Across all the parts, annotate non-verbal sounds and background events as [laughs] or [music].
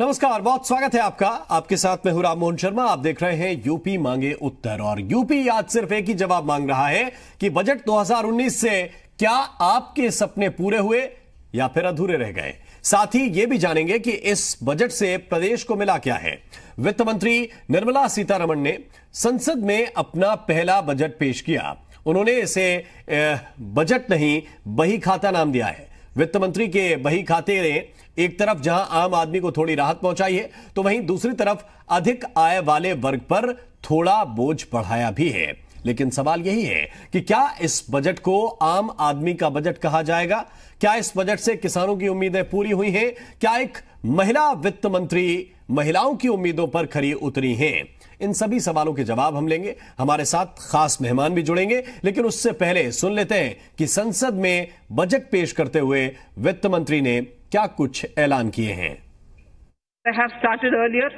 नमस्कार, बहुत स्वागत है आपका। आपके साथ में हूँ राम मोहन शर्मा। आप देख रहे हैं यूपी मांगे उत्तर और यूपी आज सिर्फ़ एक ही जवाब मांग रहा है कि बजट 2019 से क्या आपके सपने पूरे हुए या फिर अधूरे रह गए? साथ ही यह भी जानेंगे कि इस बजट से प्रदेश को मिला क्या है। वित्त मंत्री निर्मला सीतारमण ने संसद में अपना पहला बजट पेश किया। उन्होंने इसे बजट नहीं, बही खाता नाम दिया है। वित्त मंत्री के बही खाते ने एक तरफ़ जहाँ आम आदमी को थोड़ी राहत पहुंचाई है तो वहीं दूसरी तरफ़ अधिक आय वाले वर्ग पर थोड़ा बोझ बढ़ाया भी है। लेकिन सवाल यही है कि क्या इस बजट को आम आदमी का बजट कहा जाएगा? क्या इस बजट से किसानों की उम्मीदें पूरी हुई हैं? क्या एक महिला वित्त मंत्री महिलाओं की उम्मीदों पर खरी उतरी हैं? इन सभी सवालों के जवाब हम लेंगे। हमारे साथ खास मेहमान भी जुड़ेंगे, लेकिन उससे पहले सुन लेते हैं कि संसद में बजट पेश करते हुए वित्त मंत्री ने क्या कुछ ऐलान किए हैं I have started earlier.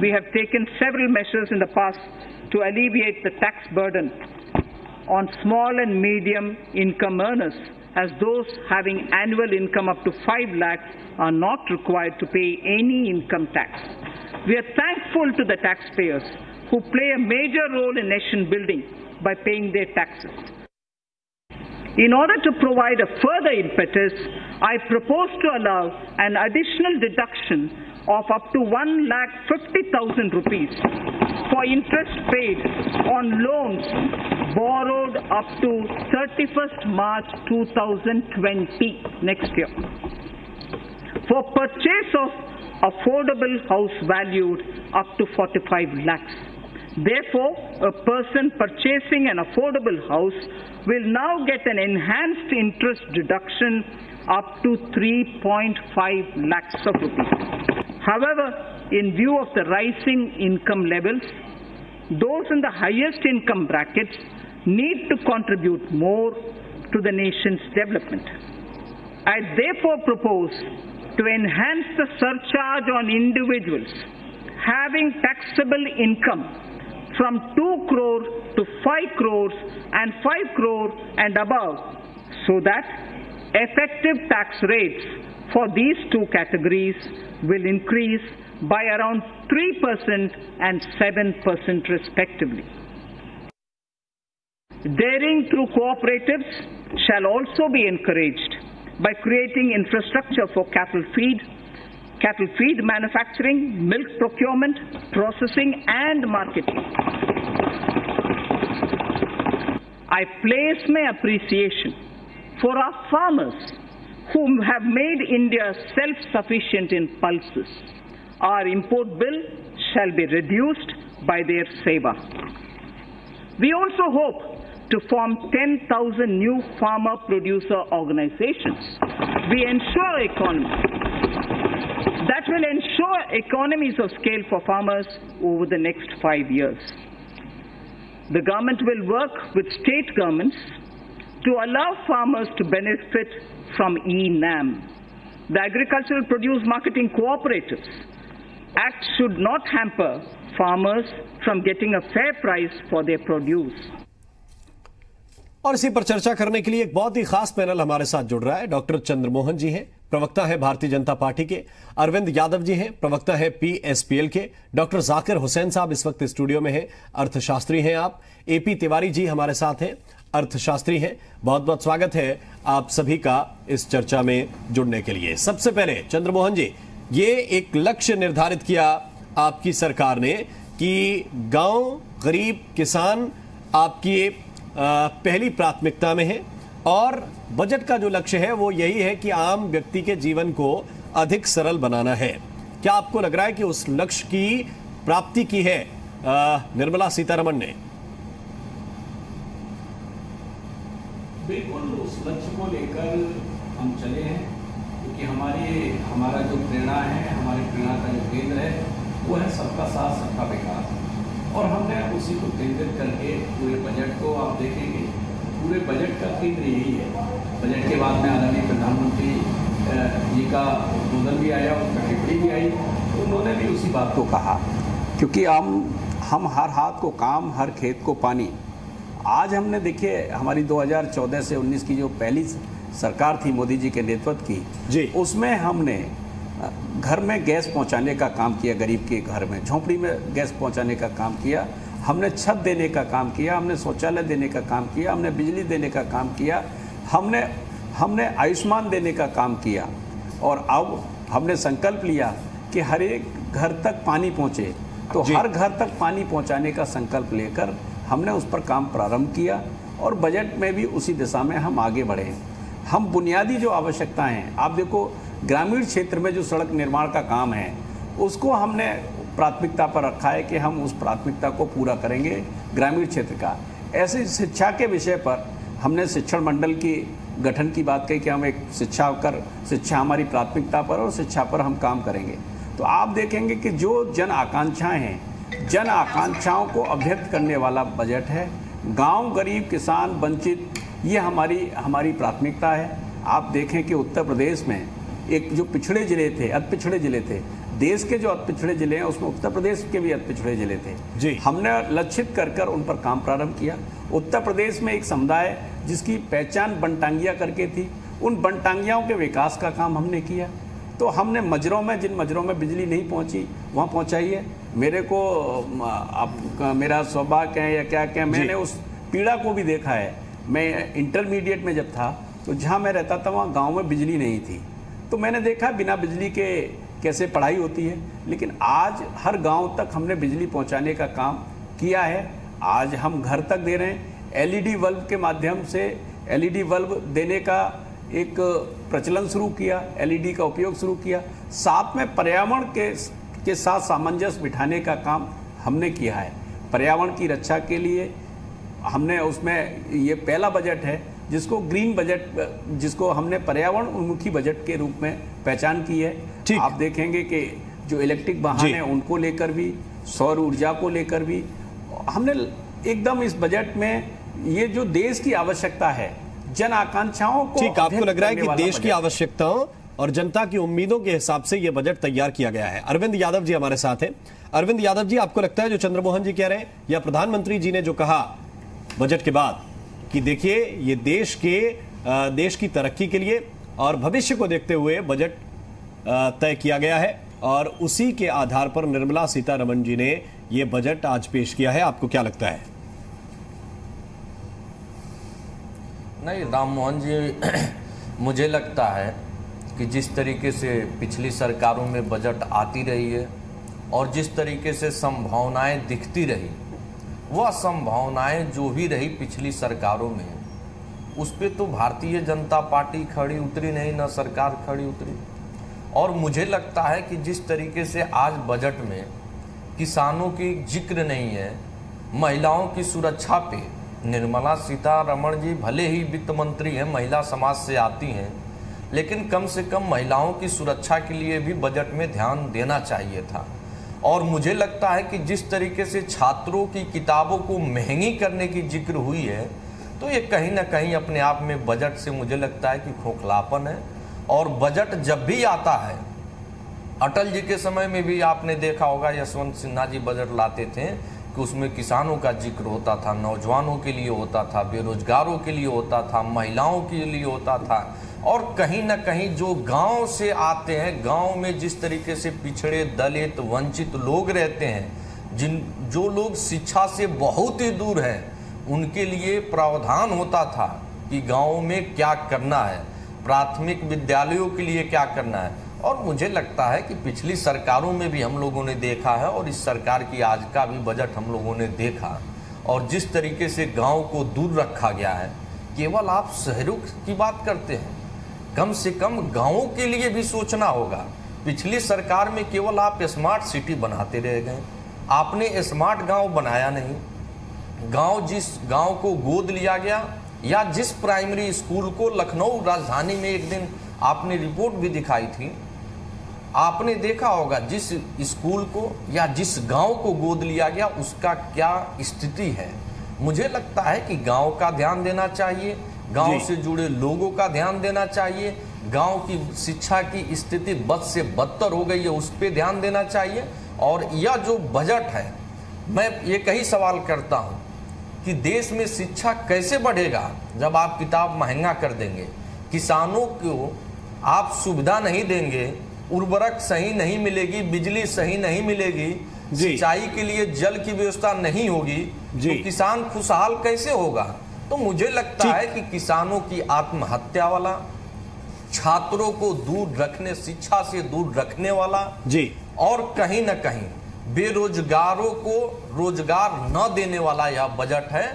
We have taken several measures in the past to alleviate the tax burden on small and medium income earners as those having annual income up to 5 lakhs are not required to pay any income tax. We are thankful to the taxpayers who play a major role in nation building by paying their taxes. In order to provide a further impetus, I propose to allow an additional deduction of up to 1,50,000 rupees for interest paid on loans borrowed up to 31st March 2020 next year. For purchase of affordable house valued up to 45 lakhs. Therefore, a person purchasing an affordable house will now get an enhanced interest deduction up to 3.5 lakhs of rupees. However, in view of the rising income levels, those in the highest income brackets need to contribute more to the nation's development. I therefore propose to enhance the surcharge on individuals having taxable income from 2 crore to 5 crores and 5 crore and above so that effective tax rates for these two categories will increase by around 3% and 7% respectively. Daring through cooperatives shall also be encouraged by creating infrastructure for cattle feed cattle feed manufacturing, milk procurement, processing, and marketing. I place my appreciation for our farmers who have made India self-sufficient in pulses. Our import bill shall be reduced by their seva. We also hope to form 10,000 new farmer producer organizations. We ensure economy will ensure economies of scale for farmers over the next five years. The government will work with state governments to allow farmers to benefit from ENAM. The Agricultural Produce Marketing Cooperatives Act should not hamper farmers from getting a fair price for their produce. और इसी पर चर्चा करने के लिए एक बहुत ही खास पैनल हमारे साथ जुड़ रहा है डॉक्टर चंद्रमोहन जी हैं प्रवक्ता है भारतीय जनता पार्टी के। अरविंद यादव जी हैं, प्रवक्ता है पीएसपीएल के। डॉक्टर जाकिर हुसैन साहब इस वक्त स्टूडियो में हैं। अर्थशास्त्री हैं आप। एपी तिवारी जी हमारे साथ हैं। अर्थशास्त्री हैं। बहुत बहुत स्वागत है आप सभी का इस चर्चा में जुड़ने के लिए। सबसे पहले चंद्रमोहन जी, ये एक लक्ष्य निर्धारित किया आपकी सरकार ने कि गाँव गरीब किसान आपकी पहली प्राथमिकता में है और बजट का जो लक्ष्य है वो यही है कि आम व्यक्ति के जीवन को अधिक सरल बनाना है। क्या आपको लग रहा है कि उस लक्ष्य की प्राप्ति की है? निर्मला सीतारमण ने। बिल्कुल, उस लक्ष्य को लेकर हम चले हैं, क्योंकि हमारी, हमारा जो प्रेरणा है, हमारी प्रेरणा का जो केंद्र है, वो है सबका साथ, सबका विकास। और हमने उसी को केंद्रित करके पूरे बजट को आप देखेंगे, पूरे बजट का केंद्र यही है। बजट के बाद में आदरणीय प्रधानमंत्री जी का उद्बोधन भी आया उसका टिप्पणी भी आई तो उन्होंने भी उसी बात को कहा। क्योंकि हम हम हर हाथ को काम हर खेत को पानी। आज हमने देखिए हमारी 2014 से 19 की जो पहली सरकार थी मोदी जी के नेतृत्व की जी। उसमें हमने घर में गैस पहुँचाने का काम किया गरीब के घर में। झोंपड़ी में गैस पहुँचाने का काम किया हमने छत देने का काम किया हमने शौचालय देने का काम किया हमने बिजली देने का काम किया हमने हमने आयुष्मान देने का काम किया और अब हमने संकल्प लिया कि हर एक घर तक पानी पहुँचे। तो हर घर तक पानी पहुँचाने का संकल्प लेकर हमने उस पर काम प्रारंभ किया और बजट में भी उसी दिशा में हम आगे बढ़े। हम बुनियादी जो आवश्यकताएँ हैं आप देखो ग्रामीण क्षेत्र में जो सड़क निर्माण का काम है उसको हमने प्राथमिकता पर रखा है कि हम उस प्राथमिकता को पूरा करेंगे ग्रामीण क्षेत्र का। ऐसे शिक्षा के विषय पर हमने शिक्षण मंडल की गठन की बात कही कि हम एक शिक्षा कर, शिक्षा हमारी प्राथमिकता पर और शिक्षा पर हम काम करेंगे। तो आप देखेंगे कि जो जन आकांक्षाएँ हैं, जन आकांक्षाओं को अभ्यक्त करने वाला बजट है। गाँव गरीब किसान वंचित, ये हमारी हमारी प्राथमिकता है। आप देखें कि उत्तर प्रदेश में एक जो पिछड़े ज़िले थे, अति पिछड़े ज़िले थे देश के जो अति पिछड़े ज़िले हैं उसमें उत्तर प्रदेश के भी अति पिछड़े ज़िले थे। जी। हमने लक्षित कर कर उन पर काम प्रारंभ किया। उत्तर प्रदेश में एक समुदाय जिसकी पहचान बनटांगिया करके थी उन बनटांगियाओं के विकास का काम हमने किया। तो हमने मजरों में जिन मजरों में बिजली नहीं पहुँची वहाँ पहुंचाई है। मेरे को आप मेरा सौभाग्य है या क्या क्या मैंने उस पीड़ा को भी देखा है। मैं इंटरमीडिएट में जब था तो जहाँ मैं रहता था वहाँ गाँव में बिजली नहीं थी। तो मैंने देखा बिना बिजली के कैसे पढ़ाई होती है, लेकिन आज हर गाँव तक हमने बिजली पहुँचाने का काम किया है। आज हम घर तक दे रहे हैं। एलईडी बल्ब के माध्यम से एलईडी बल्ब देने का एक प्रचलन शुरू किया एलईडी का उपयोग शुरू किया। साथ में पर्यावरण के के साथ सामंजस्य बिठाने का काम हमने किया है। पर्यावरण की रक्षा के लिए हमने उसमें ये पहला बजट है, जिसको ग्रीन बजट जिसको हमने पर्यावरण उन्मुखी बजट के रूप में पहचान की है। ठीक। आप देखेंगे कि जो इलेक्ट्रिक वाहन है उनको लेकर भी सौर ऊर्जा को लेकर भी हमने एकदम इस बजट में ये जो देश की आवश्यकता है जन आकांक्षाओं को ठीक आपको लग रहा है कि देश की आवश्यकताओं और जनता की उम्मीदों के हिसाब से यह बजट तैयार किया गया है। अरविंद यादव जी हमारे साथ हैं। अरविंद यादव जी आपको लगता है जो चंद्रमोहन जी कह रहे हैं या प्रधानमंत्री जी ने जो कहा बजट के बाद कि देखिए ये देश के देश की तरक्की के लिए और भविष्य को देखते हुए बजट तय किया गया है और उसी के आधार पर निर्मला सीतारमन जी ने ये बजट आज पेश किया है। आपको क्या लगता है? नहीं, राम मोहन जी, [clears throat] मुझे लगता है कि जिस तरीके से पिछली सरकारों में बजट आती रही है और जिस तरीके से संभावनाएँ दिखती रही, वह संभावनाएँ जो भी रही पिछली सरकारों में, उस पर तो भारतीय जनता पार्टी खड़ी उतरी नहीं, ना सरकार खड़ी उतरी। और मुझे लगता है कि जिस तरीके से आज बजट में किसानों की ज़िक्र नहीं है, महिलाओं की सुरक्षा पे, निर्मला सीतारमण जी भले ही वित्त मंत्री हैं, महिला समाज से आती हैं, लेकिन कम से कम महिलाओं की सुरक्षा के लिए भी बजट में ध्यान देना चाहिए था। और मुझे लगता है कि जिस तरीके से छात्रों की किताबों को महँगी करने की ज़िक्र हुई है तो ये कहीं ना कहीं अपने आप में बजट से मुझे लगता है कि खोखलापन है। और बजट जब भी आता है, अटल जी के समय में भी आपने देखा होगा, यशवंत सिन्हा जी बजट लाते थे कि उसमें किसानों का ज़िक्र होता था, नौजवानों के लिए होता था, बेरोजगारों के लिए होता था, महिलाओं के लिए होता था। और कहीं ना कहीं जो गाँव से आते हैं, गाँव में जिस तरीके से पिछड़े, दलित, वंचित लोग रहते हैं, जिन, जो लोग शिक्षा से बहुत ही दूर हैं, उनके लिए प्रावधान होता था कि गाँव में क्या करना है। प्राथमिक विद्यालयों के लिए क्या करना है? और मुझे लगता है कि पिछली सरकारों में भी हम लोगों ने देखा है और इस सरकार की आज का भी बजट हम लोगों ने देखा। और जिस तरीके से गाँव को दूर रखा गया है, केवल आप शहरों की बात करते हैं। कम से कम गाँवों के लिए भी सोचना होगा। पिछली सरकार में केवल आप स्मार्ट सिटी बनाते रह गए। आपने स्मार्ट गाँव बनाया नहीं। गाँव जिस गाँव को गोद लिया गया या जिस प्राइमरी स्कूल को लखनऊ राजधानी में एक दिन आपने रिपोर्ट भी दिखाई थी आपने देखा होगा जिस स्कूल को या जिस गाँव को गोद लिया गया उसका क्या स्थिति है। मुझे लगता है कि गाँव का ध्यान देना चाहिए गाँव से जुड़े लोगों का ध्यान देना चाहिए गाँव की शिक्षा की स्थिति बद से बदतर हो गई है उस पर ध्यान देना चाहिए। और यह जो बजट है मैं ये कही सवाल करता हूँ कि देश में शिक्षा कैसे बढ़ेगा जब आप किताब महँगा कर देंगे? किसानों को आप सुविधा नहीं देंगे उर्वरक सही नहीं मिलेगी बिजली सही नहीं मिलेगी सिंचाई के लिए जल की व्यवस्था नहीं होगी। तो किसान खुशहाल कैसे होगा? तो मुझे लगता है कि किसानों की आत्महत्या वाला छात्रों को दूर रखने शिक्षा से दूर रखने वाला जी। और कहीं ना कहीं बेरोजगारों को रोज़गार न देने वाला यह बजट है।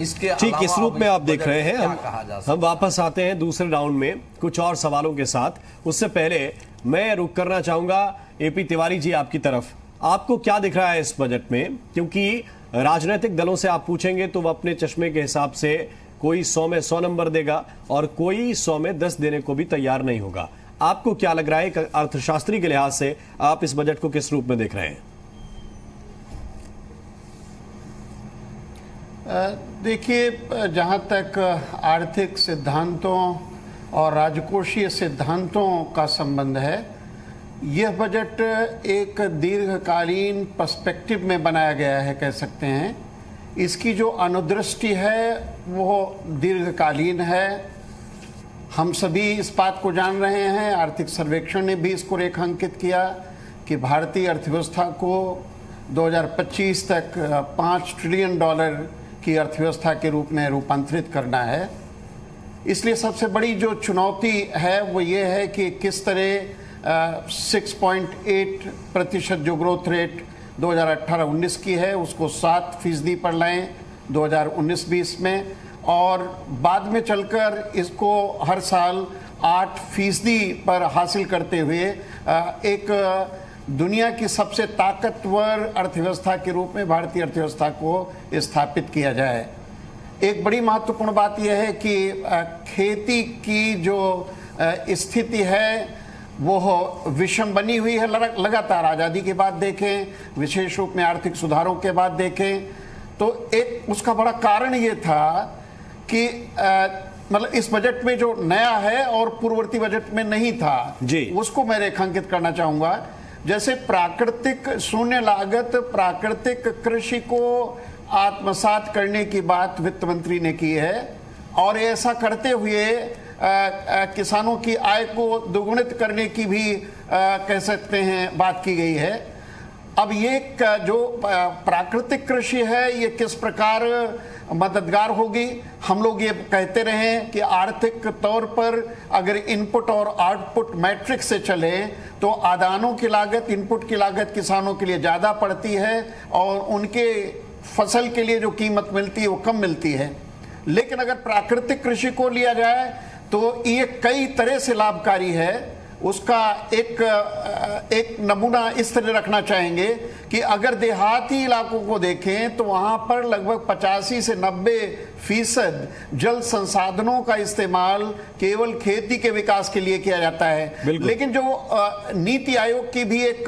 इसके ठीक इस रूप में आप देख रहे हैं। हम हम वापस आते हैं दूसरे राउंड में कुछ और सवालों के साथ। उससे पहले मैं रुक करना चाहूँगा। एपी तिवारी जी आपकी तरफ़। आपको क्या दिख रहा है इस बजट में? क्योंकि राजनीतिक दलों से आप पूछेंगे तो वह अपने चश्मे के हिसाब से कोई सौ में सौ नंबर देगा और कोई सौ में दस देने को भी तैयार नहीं होगा। आपको क्या लग रहा है अर्थशास्त्री के लिहाज से आप इस बजट को किस रूप में देख रहे हैं? देखिए जहाँ तक आर्थिक सिद्धांतों और राजकोषीय सिद्धांतों का संबंध है, यह बजट एक दीर्घकालीन पर्सपेक्टिव में बनाया गया है, कह सकते हैं। इसकी जो अनुदृष्टि है, वो दीर्घकालीन है। हम सभी इस बात को जान रहे हैं, आर्थिक सर्वेक्षण ने भी इसको रेखांकित किया कि भारतीय अर्थव्यवस्था को 2025 तक पाँच ट्रिलियन डॉलर की अर्थव्यवस्था के रूप में रूपांतरित करना है। इसलिए सबसे बड़ी जो चुनौती है वो ये है कि किस तरह सिक्स पॉइंट एट प्रतिशत जो ग्रोथ रेट 2018-19 की है, उसको सात फ़ीसदी पर लाएँ 2019-20 में। और बाद में चलकर इसको हर साल आठ फ़ीसदी पर हासिल करते हुए एक दुनिया की सबसे ताकतवर अर्थव्यवस्था के रूप में भारतीय अर्थव्यवस्था को स्थापित किया जाए। एक बड़ी महत्वपूर्ण बात यह है कि खेती की जो स्थिति है वो विषम बनी हुई है लगातार। आज़ादी के बाद देखें विशेष रूप में आर्थिक सुधारों के बाद देखें तो एक उसका बड़ा कारण ये था कि मतलब इस बजट में जो नया है और पूर्ववर्ती बजट में नहीं था जी। उसको मैं रेखांकित करना चाहूँगा। जैसे प्राकृतिक शून्य लागत प्राकृतिक कृषि को आत्मसात करने की बात वित्त मंत्री ने की है। और ऐसा करते हुए आ, आ, किसानों की आय को दुगुणित करने की भी आ, कह सकते हैं बात की गई है। अब ये जो प्राकृतिक कृषि है, ये किस प्रकार मददगार होगी? हम लोग ये कहते रहे कि आर्थिक तौर पर अगर इनपुट और आउटपुट मैट्रिक से चले तो आदानों की लागत, इनपुट की लागत किसानों के लिए ज़्यादा पड़ती है और उनके फ़सल के लिए जो कीमत मिलती है, वो कम मिलती है। लेकिन अगर प्राकृतिक कृषि को लिया जाए तो ये कई तरह से लाभकारी है। उसका एक एक नमूना इस तरह रखना चाहेंगे कि अगर देहाती इलाकों को देखें तो वहाँ पर लगभग 85 से 90 फ़ीसद जल संसाधनों का इस्तेमाल केवल खेती के विकास के लिए किया जाता है। लेकिन जो नीति आयोग की भी एक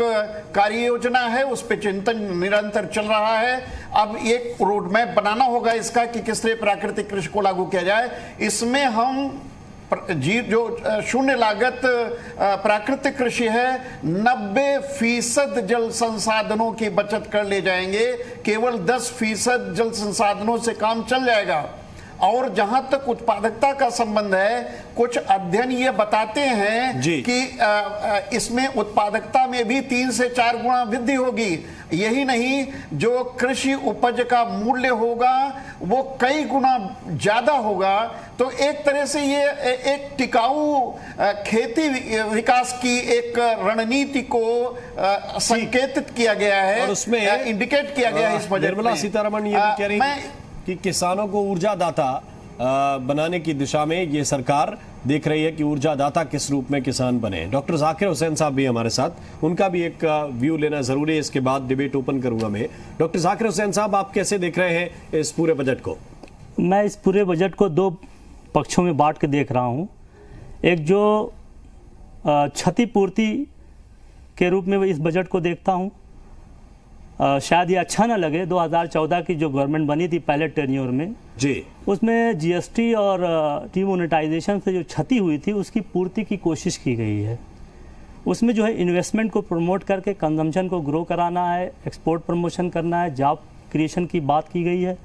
कार्य योजना है उस पर चिंतन निरंतर चल रहा है। अब एक रोडमैप बनाना होगा इसका कि किस तरह प्राकृतिक कृषि को लागू किया जाए। इसमें हम प्र- जी, जो शून्य लागत प्राकृतिक कृषि है 90 फ़ीसद जल संसाधनों की बचत कर ले जाएँगे। केवल 10 फ़ीसद जल संसाधनों से काम चल जाएगा। और जहाँ तक उत्पादकता का संबंध है कुछ अध्ययन ये बताते हैं कि इसमें उत्पादकता में भी तीन से चार गुणा वृद्धि होगी। यही नहीं जो कृषि उपज का मूल्य होगा वो कई गुना ज़्यादा होगा। तो एक तरह से ये एक टिकाऊ खेती विकास की एक रणनीति को संकेतित किया गया है और उसमें इंडिकेट किया गया है इस बजट निर्मला। सीतारमण ये कह रही मैं कि किसानों को ऊर्जादाता बनाने की दिशा में ये सरकार देख रही है कि ऊर्जादाता किस रूप में किसान बने। डॉक्टर जाकिर हुसैन साहब भी हमारे साथ, उनका भी एक व्यू लेना ज़रूरी है। इसके बाद डिबेट ओपन करूँगा मैं। डॉक्टर जाकिर हुसैन साहब, आप कैसे देख रहे हैं इस पूरे बजट को? मैं इस पूरे बजट को दो पक्षों में बांट के देख रहा हूँ। एक जो क्षतिपूर्ति के रूप में इस बजट को देखता हूँ शायद ये अच्छा ना लगे 2014 की जो गवर्नमेंट बनी थी पहले टेन्योर में जी। उसमें जीएसटी और डिमोनेटाइजेशन से जो क्षति हुई थी उसकी पूर्ति की कोशिश की गई है। उसमें जो है इन्वेस्टमेंट को प्रमोट करके कंजम्पशन को ग्रो कराना है एक्सपोर्ट प्रमोशन करना है जॉब क्रिएशन की बात की गई है।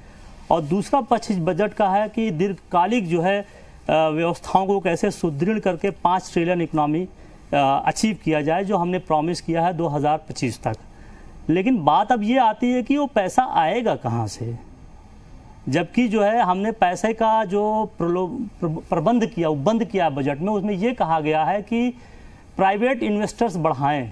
और दूसरा पक्ष इस बजट का है कि दीर्घकालिक जो है व्यवस्थाओं को कैसे सुदृढ़ करके पाँच ट्रिलियन इकोनॉमी अचीव किया जाए जो हमने प्रॉमिस किया है 2025 तक। लेकिन बात अब ये आती है कि वो पैसा आएगा कहाँ से? जबकि जो है हमने पैसे का जो प्रबंध किया बंद किया बजट में उसमें ये कहा गया है कि प्राइवेट इन्वेस्टर्स बढ़ाएँ।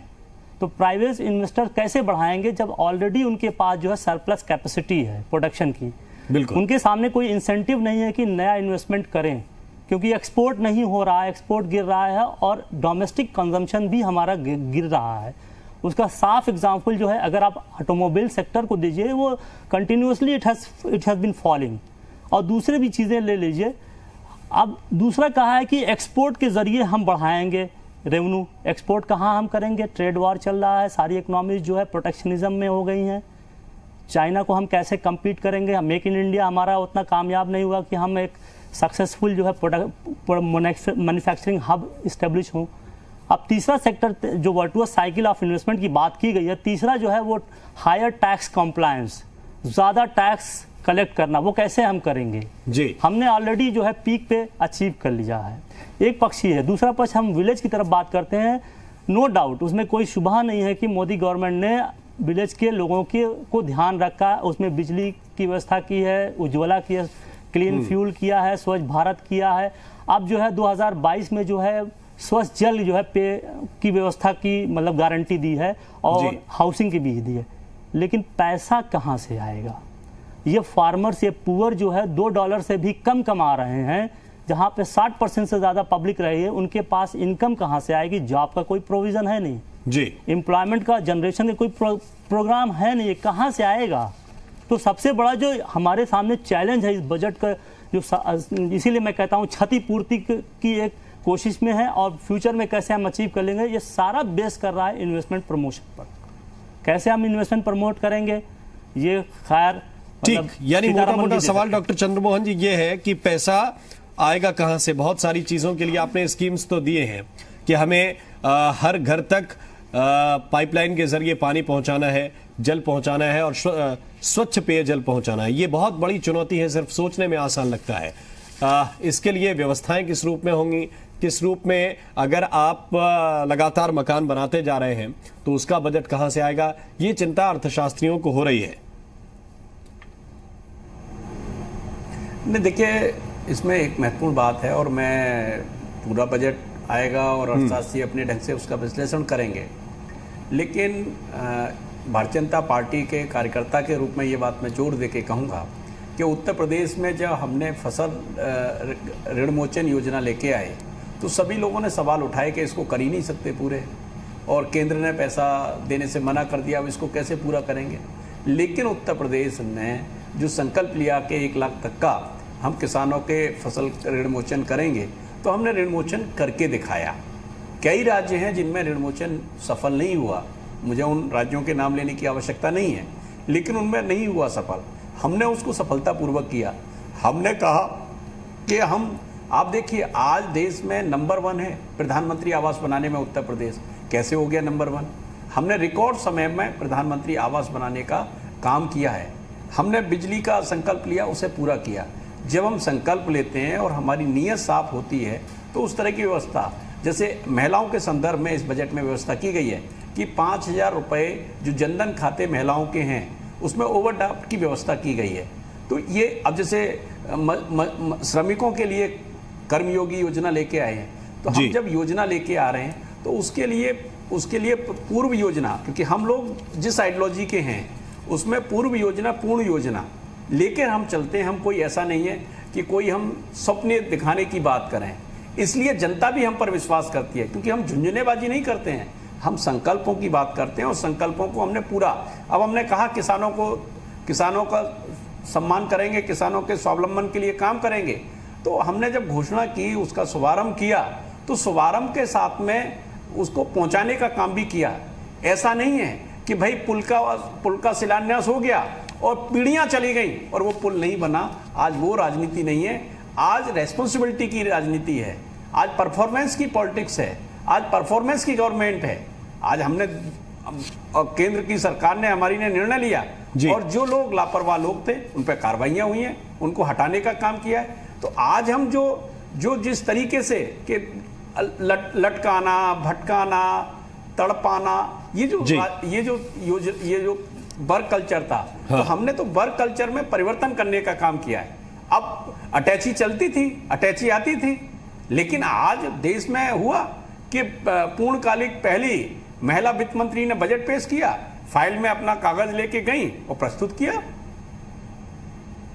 तो प्राइवेट इन्वेस्टर कैसे बढ़ाएँगे जब ऑलरेडी उनके पास जो है सरप्लस कैपेसिटी है प्रोडक्शन की? बिल्कुल। उनके सामने कोई इंसेंटिव नहीं है कि नया इन्वेस्टमेंट करें क्योंकि एक्सपोर्ट नहीं हो रहा है एक्सपोर्ट गिर रहा है और डोमेस्टिक कंजम्पशन भी हमारा गिर रहा है। उसका साफ़ एग्ज़ाम्पल जो है, अगर आप ऑटोमोबाइल सेक्टर को दीजिए, वो continuously it has it has been falling और दूसरे भी चीज़ें ले लीजिए। अब दूसरा कहा है कि एक्सपोर्ट के ज़रिए हम बढ़ाएँगे रेवेन्यू एक्सपोर्ट कहाँ हम करेंगे? ट्रेड वार चल रहा है, सारी इकोनॉमीज जो है प्रोटेक्शनिज्म में हो गई हैं। चाइना को हम कैसे कम्पीट करेंगे? मेक इन इंडिया हमारा उतना कामयाब नहीं हुआ कि हम एक सक्सेसफुल जो है मैन्युफैक्चरिंग हब इस्टेब्लिश हों। अब तीसरा सेक्टर जो वर्टुअस साइकिल ऑफ़ इन्वेस्टमेंट की बात की गई है तीसरा जो है वो हायर टैक्स कॉम्प्लायंस ज़्यादा टैक्स कलेक्ट करना वो कैसे हम करेंगे? जी। हमने ऑलरेडी जो है पीक पे अचीव कर लिया है। एक पक्ष ये है दूसरा पक्ष हम विलेज की तरफ़ बात करते हैं। नो no डाउट उसमें कोई शुभा नहीं है कि मोदी गवर्नमेंट ने विलेज के लोगों के को ध्यान रखा उसमें बिजली की व्यवस्था की है उज्ज्वला की है क्लीन फ्यूल किया है स्वच्छ भारत किया है। अब जो है 2022 में जो है स्वच्छ जल जो है पे की व्यवस्था की मतलब गारंटी दी है और हाउसिंग की भी दी है। लेकिन पैसा कहाँ से आएगा? ये फार्मर्स ये पुअर जो है दो डॉलर से भी कम कमा रहे हैं जहाँ पे 60 परसेंट से ज़्यादा पब्लिक रही है उनके पास इनकम कहाँ से आएगी? जॉब का कोई प्रोविज़न है नहीं। जी। एम्प्लॉयमेंट का जनरेशन का कोई प्रो, प्रोग्राम है नहीं ये कहाँ से आएगा? तो सबसे बड़ा जो हमारे सामने चैलेंज है इस बजट का जो इसीलिए मैं कहता हूँ क्षतिपूर्ति की एक कोशिश में है और फ्यूचर में कैसे हम अचीव कर लेंगे ये सारा बेस कर रहा है इन्वेस्टमेंट प्रमोशन पर। कैसे हम इन्वेस्टमेंट प्रमोट करेंगे ये खैर ठीक मतलब यानी मोटा मोटा सवाल डॉक्टर चंद्रमोहन जी ये है कि पैसा आएगा कहाँ से? बहुत सारी चीज़ों के लिए आपने स्कीम्स तो दिए हैं कि हमें आ, हर घर तक पाइपलाइन के ज़रिए पानी पहुंचाना है जल पहुंचाना है और स्वच्छ पेयजल पहुंचाना है। ये बहुत बड़ी चुनौती है सिर्फ़ सोचने में आसान लगता है। आ, इसके लिए व्यवस्थाएँ किस रूप में होंगी? किस रूप में अगर आप लगातार मकान बनाते जा रहे हैं तो उसका बजट कहाँ से आएगा? ये चिंता अर्थशास्त्रियों को हो रही है। नहीं देखिए इसमें एक महत्वपूर्ण बात है और मैं पूरा बजट आएगा और हम्म। अर्थशास्त्री अपने ढंग से उसका विश्लेषण करेंगे। लेकिन भारतीय जनता पार्टी के कार्यकर्ता के रूप में ये बात मैं ज़ोर दे के कहूँगा कि उत्तर प्रदेश में जब हमने फ़सल ऋण मोचन योजना लेके आए तो सभी लोगों ने सवाल उठाए कि इसको कर ही नहीं सकते पूरे। और केंद्र ने पैसा देने से मना कर दिया, अब इसको कैसे पूरा करेंगे? लेकिन उत्तर प्रदेश ने जो संकल्प लिया कि एक लाख तक का हम किसानों के फ़सल ऋण मोचन करेंगे तो हमने ऋण मोचन करके दिखाया। कई राज्य हैं जिनमें ऋण मोचन सफल नहीं हुआ। मुझे उन राज्यों के नाम लेने की आवश्यकता नहीं है, लेकिन उनमें नहीं हुआ सफल। हमने उसको सफलतापूर्वक किया। हमने कहा कि हम आप देखिए, आज देश में नंबर वन है प्रधानमंत्री आवास बनाने में उत्तर प्रदेश। कैसे हो गया नंबर वन? हमने रिकॉर्ड समय में प्रधानमंत्री आवास बनाने का काम किया है। हमने बिजली का संकल्प लिया, उसे पूरा किया। जब हम संकल्प लेते हैं और हमारी नीयत साफ़ होती है तो उस तरह की व्यवस्था, जैसे महिलाओं के संदर्भ में इस बजट में व्यवस्था की गई है कि पाँच हज़ार रुपये जो जनधन खाते महिलाओं के हैं, उसमें ओवरड्राफ्ट की व्यवस्था की गई है। तो ये, अब जैसे श्रमिकों के लिए कर्मयोगी योजना लेके आए हैं। तो हम जब योजना लेके आ रहे हैं तो उसके लिए उसके लिए पूर्व योजना क्योंकि हम लोग जिस आइडियोलॉजी के हैं उसमें पूर्व योजना पूर्ण योजना लेकर हम चलते हैं हम कोई ऐसा नहीं है कि कोई हम सपने दिखाने की बात करें। इसलिए जनता भी हम पर विश्वास करती है क्योंकि हम झुंझुनेबाजी नहीं करते हैं। हम संकल्पों की बात करते हैं और संकल्पों को हमने पूरा अब हमने कहा किसानों को किसानों का सम्मान करेंगे किसानों के स्वावलंबन के लिए काम करेंगे तो हमने जब घोषणा की उसका शुभारंभ किया तो शुभारंभ के साथ में उसको पहुँचाने का काम भी किया। ऐसा नहीं है कि भाई पुल का पुल का शिलान्यास हो गया और पीढ़ियाँ चली गई और वो पुल नहीं बना। आज वो राजनीति नहीं है। आज रेस्पॉन्सिबिलिटी की राजनीति है। आज परफॉर्मेंस की पॉलिटिक्स है। आज परफॉर्मेंस की गवर्नमेंट है। आज हमने और केंद्र की सरकार ने हमारी ने निर्णय लिया। और जो लोग लापरवाह लोग थे उन पर कार्रवाइयाँ हुई हैं। उनको हटाने का काम किया है। तो आज हम जो जो जिस तरीके से कि लट, लटकाना भटकाना तड़पाना ये जो। ये जो ये जो ये जो वर्क कल्चर था हाँ। तो हमने तो वर्क कल्चर में परिवर्तन करने का काम किया है अब अटैची चलती थी अटैची आती थी लेकिन आज देश में हुआ कि पूर्णकालिक पहली महिला वित्त मंत्री ने बजट पेश किया फ़ाइल में अपना कागज़ लेके गई और प्रस्तुत किया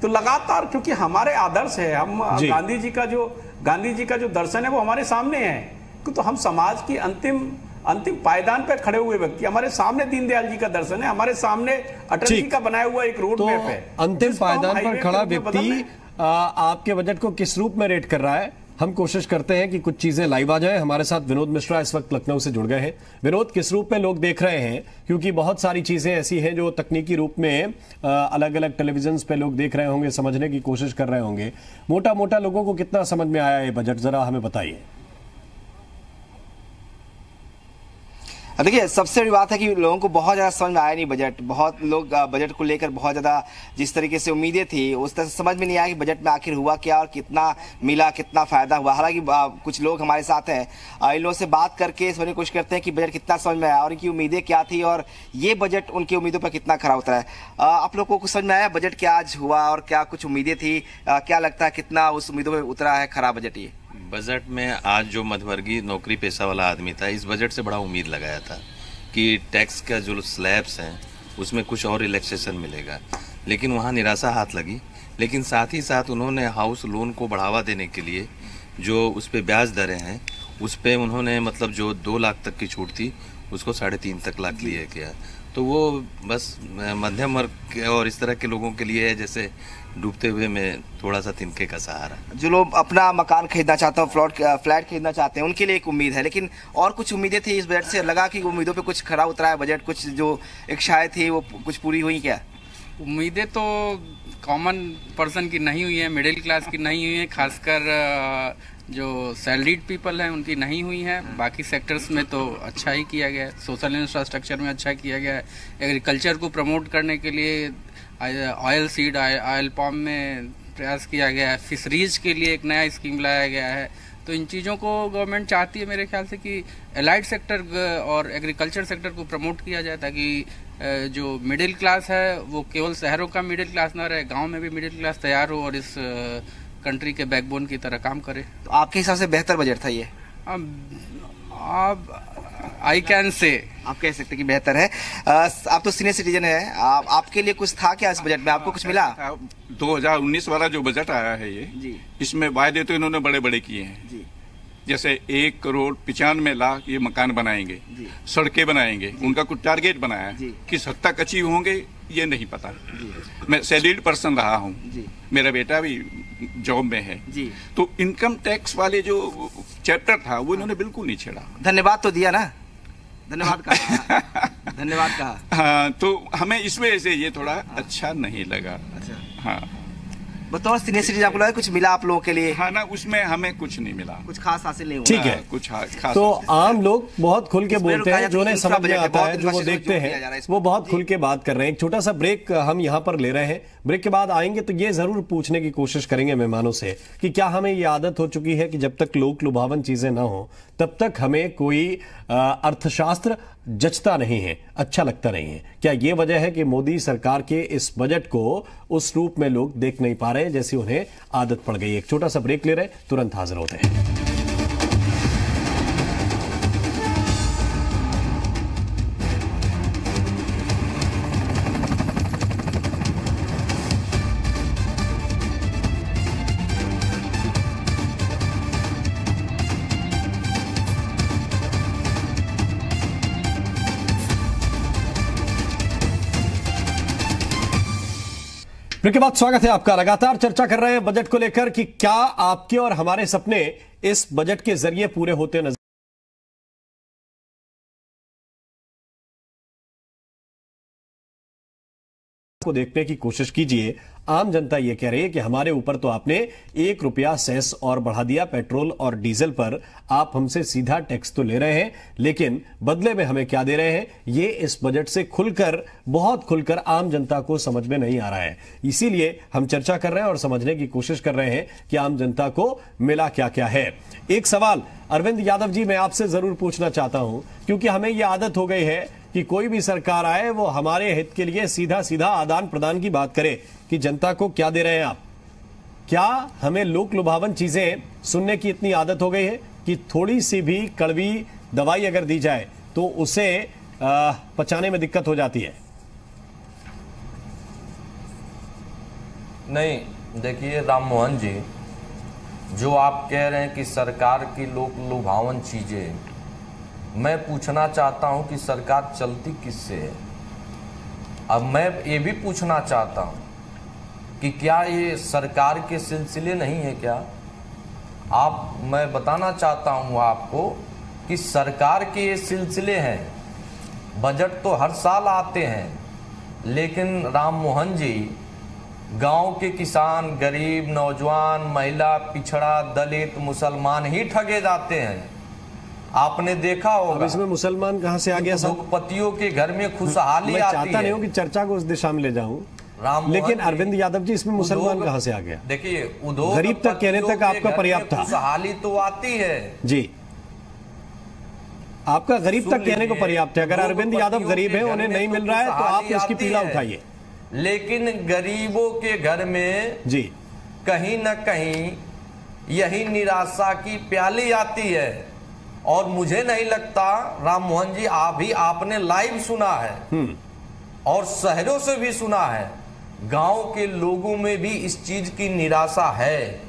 तो लगातार क्योंकि हमारे आदर्श है हम जी। गांधी जी का जो गांधी जी का जो दर्शन है वो हमारे सामने है। तो हम समाज की अंतिम अंतिम पायदान पर खड़े हुए व्यक्ति हमारे सामने दीनदयाल जी का दर्शन है हमारे सामने अटल जी का बनाया हुआ एक रोड तो मैप है। अंतिम पायदान पर खड़ा व्यक्ति आपके बजट को किस रूप में रेट कर रहा है? हम कोशिश करते हैं कि कुछ चीज़ें लाइव आ जाए। हमारे साथ विनोद मिश्रा इस वक्त लखनऊ से जुड़ गए हैं। विनोद, किस रूप में लोग देख रहे हैं? क्योंकि बहुत सारी चीज़ें ऐसी हैं जो तकनीकी रूप में अलग अलग टेलीविज़न पे लोग देख रहे होंगे, समझने की कोशिश कर रहे होंगे। मोटा मोटा लोगों को कितना समझ में आया ये बजट? जरा हमें बताइए। देखिए, सबसे बड़ी बात है कि लोगों को बहुत ज़्यादा समझ में आया नहीं बजट बहुत लोग बजट को लेकर बहुत ज़्यादा जिस तरीके से उम्मीदें थी, उस तरह से समझ में नहीं आया कि बजट में आखिर हुआ क्या और कितना मिला, कितना फ़ायदा हुआ। हालाँकि कुछ लोग हमारे साथ हैं। इन लोगों से बात करके समझने कोशिश करते हैं कि बजट कितना समझ में आया और इनकी उम्मीदें क्या थी और ये बजट उनकी उम्मीदों पर कितना खरा उतरा है। आप लोग को कुछ समझ में आया बजट क्या आज हुआ और क्या कुछ उम्मीदें थी? क्या लगता है कितना उस उम्मीदों पर उतरा है खरा बजट ये? बजट में आज जो मध्यवर्गीय नौकरी पेशा वाला आदमी था, इस बजट से बड़ा उम्मीद लगाया था कि टैक्स का जो स्लैब्स हैं, उसमें कुछ और रिलैक्सेशन मिलेगा। लेकिन वहाँ निराशा हाथ लगी। लेकिन साथ ही साथ उन्होंने हाउस लोन को बढ़ावा देने के लिए जो उस पर ब्याज दरें हैं, उस पर उन्होंने मतलब जो दो लाख तक की छूट थी, उसको साढ़े तीन तक लाख लिया गया। तो वो बस मध्यम वर्ग के और इस तरह के लोगों के लिए है जैसे डूबते हुए में थोड़ा सा तिनके का सहारा। जो लोग अपना मकान खरीदना चाहते हैं फ्लॉट फ्लैट खरीदना चाहते हैं उनके लिए एक उम्मीद है। लेकिन और कुछ उम्मीदें थी इस बजट से? लगा कि उम्मीदों पे कुछ खरा उतरा है बजट कुछ जो इच्छाएँ थी वो कुछ पूरी हुई क्या? उम्मीदें तो कॉमन पर्सन की नहीं हुई है मिडिल क्लास की नहीं हुई है खासकर जो सैलरीड पीपल हैं उनकी नहीं हुई हैं। बाकी सेक्टर्स में तो अच्छा ही किया गया है। सोशल इंफ्रास्ट्रक्चर में अच्छा किया गया है। एग्रीकल्चर को प्रमोट करने के लिए ऑयल सीड ऑयल पॉम में प्रयास किया गया है। फिशरीज के लिए एक नया स्कीम लाया गया है। तो इन चीज़ों को गवर्नमेंट चाहती है मेरे ख्याल से कि एलाइड सेक्टर और एग्रीकल्चर सेक्टर को प्रमोट किया जाए ताकि जो मिडिल क्लास है वो केवल शहरों का मिडिल क्लास ना रहे गाँव में भी मिडिल क्लास तैयार हो और इस कंट्री के बैकबोन की तरह काम करे। तो आपके हिसाब से बेहतर बजट था ये? अब आप आई कैन से आप कह सकते कि बेहतर है। आप तो सीनियर सिटीजन है। आप, आपके लिए कुछ था क्या इस बजट में? आपको कुछ मिला? 2019 वाला जो बजट आया है ये जी। इसमें वायदे तो इन्होंने बड़े बड़े किए हैं। जी। जैसे एक करोड़ पिचानवे लाख ये मकान बनाएँगे जी। सड़कें बनाएँगे उनका कुछ टारगेट बनाया है। किस हद तक अचीव होंगे? ये नहीं पता। मैं सैलरीड पर्सन रहा हूँ। मेरा बेटा भी जॉब में है। जी। तो इनकम टैक्स वाले जो चैप्टर था वो इन्होंने बिल्कुल नहीं छेड़ा। धन्यवाद तो दिया ना। धन्यवाद कहा। [laughs] धन्यवाद कहा। हाँ तो हमें इस वजह से ये थोड़ा अच्छा नहीं लगा। अच्छा। हाँ। बतौर सीनियर सिटीजन आपको लगा कुछ मिला आप लोगों के लिए? हाँ ना उसमें हमें कुछ नहीं मिला। कुछ खास हासिल नहीं हुआ। ठीक है। हाँ, कुछ खास तो आम लोग बहुत खुल के बोलते हैं जो उन्हें समझ में आता है जो वो देखते है हैं वो बहुत खुल के बात कर रहे हैं। एक छोटा सा ब्रेक हम यहाँ पर ले रहे हैं। ब्रेक के बाद आएँगे तो ये ज़रूर पूछने की कोशिश करेंगे मेहमानों से कि क्या हमें ये आदत हो चुकी है कि जब तक लोक लुभावन चीज़ें ना हो तब तक हमें कोई अर्थशास्त्र जचता नहीं है अच्छा लगता नहीं है। क्या ये वजह है कि मोदी सरकार के इस बजट को उस रूप में लोग देख नहीं पा रहे जैसी उन्हें आदत पड़ गई एक छोटा सा ब्रेक ले रहे तुरंत हाजिर होते हैं। ब्रेक के बाद स्वागत है आपका। लगातार चर्चा कर रहे हैं बजट को लेकर कि क्या आपके और हमारे सपने इस बजट के ज़रिए पूरे होते नज़र को देखने की कोशिश कीजिए। आम जनता ये कह रही है कि हमारे ऊपर तो आपने एक रुपया सेस और बढ़ा दिया पेट्रोल और डीजल पर। आप हमसे सीधा टैक्स तो ले रहे हैं, लेकिन बदले में हमें क्या दे रहे हैं? ये इस बजट से खुलकर, बहुत खुलकर आम जनता को समझ में नहीं आ रहा है। इसीलिए हम चर्चा कर रहे हैं और समझने की कोशिश कर रहे हैं कि आम जनता को मिला क्या क्या है। एक सवाल, अरविंद यादव जी, मैं आपसे ज़रूर पूछना चाहता हूँ, क्योंकि हमें यह आदत हो गई है कि कोई भी सरकार आए, वो हमारे हित के लिए सीधा सीधा आदान प्रदान की बात करे कि जनता को क्या दे रहे हैं आप। क्या हमें लोक लुभावन चीज़ें सुनने की इतनी आदत हो गई है कि थोड़ी सी भी कड़वी दवाई अगर दी जाए तो उसे पचाने में दिक्कत हो जाती है? नहीं, देखिए राम मोहन जी, जो आप कह रहे हैं कि सरकार की लोक लुभावन चीज़ें मैं पूछना चाहता हूँ कि सरकार चलती किससे है? अब मैं ये भी पूछना चाहता हूँ कि क्या ये सरकार के सिलसिले नहीं है क्या? आप, मैं बताना चाहता हूँ आपको कि सरकार के ये सिलसिले हैं। बजट तो हर साल आते हैं, लेकिन राम मोहन जी, गाँव के किसान, गरीब, नौजवान, महिला, पिछड़ा, दलित, मुसलमान ही ठगे जाते हैं। आपने देखा होगा। इसमें मुसलमान कहाँ से आ गया सब? उद्योगपतियों के घर में खुशहाली चाहता नहीं है। कि चर्चा को उस दिशा में ले जाऊँ। राम लेकिन अरविंद यादव जी इसमें मुसलमान कहाँ से आ गया? देखिए उद्योग गरीब तक कहने तक आपका पर्याप्त था। खुशहाली तो आती है। जी। आपका गरीब तक कहने को पर्याप्त है। अगर अरविंद यादव गरीब है उन्हें नहीं मिल रहा है तो आप उसकी पीड़ा उठाइए। लेकिन गरीबों के घर में जी। कहीं न कहीं यही निराशा की प्याली आती है। और मुझे नहीं लगता राम मोहन जी आप भी आपने लाइव सुना है। और शहरों से भी सुना है गाँव के लोगों में भी इस चीज़ की निराशा है।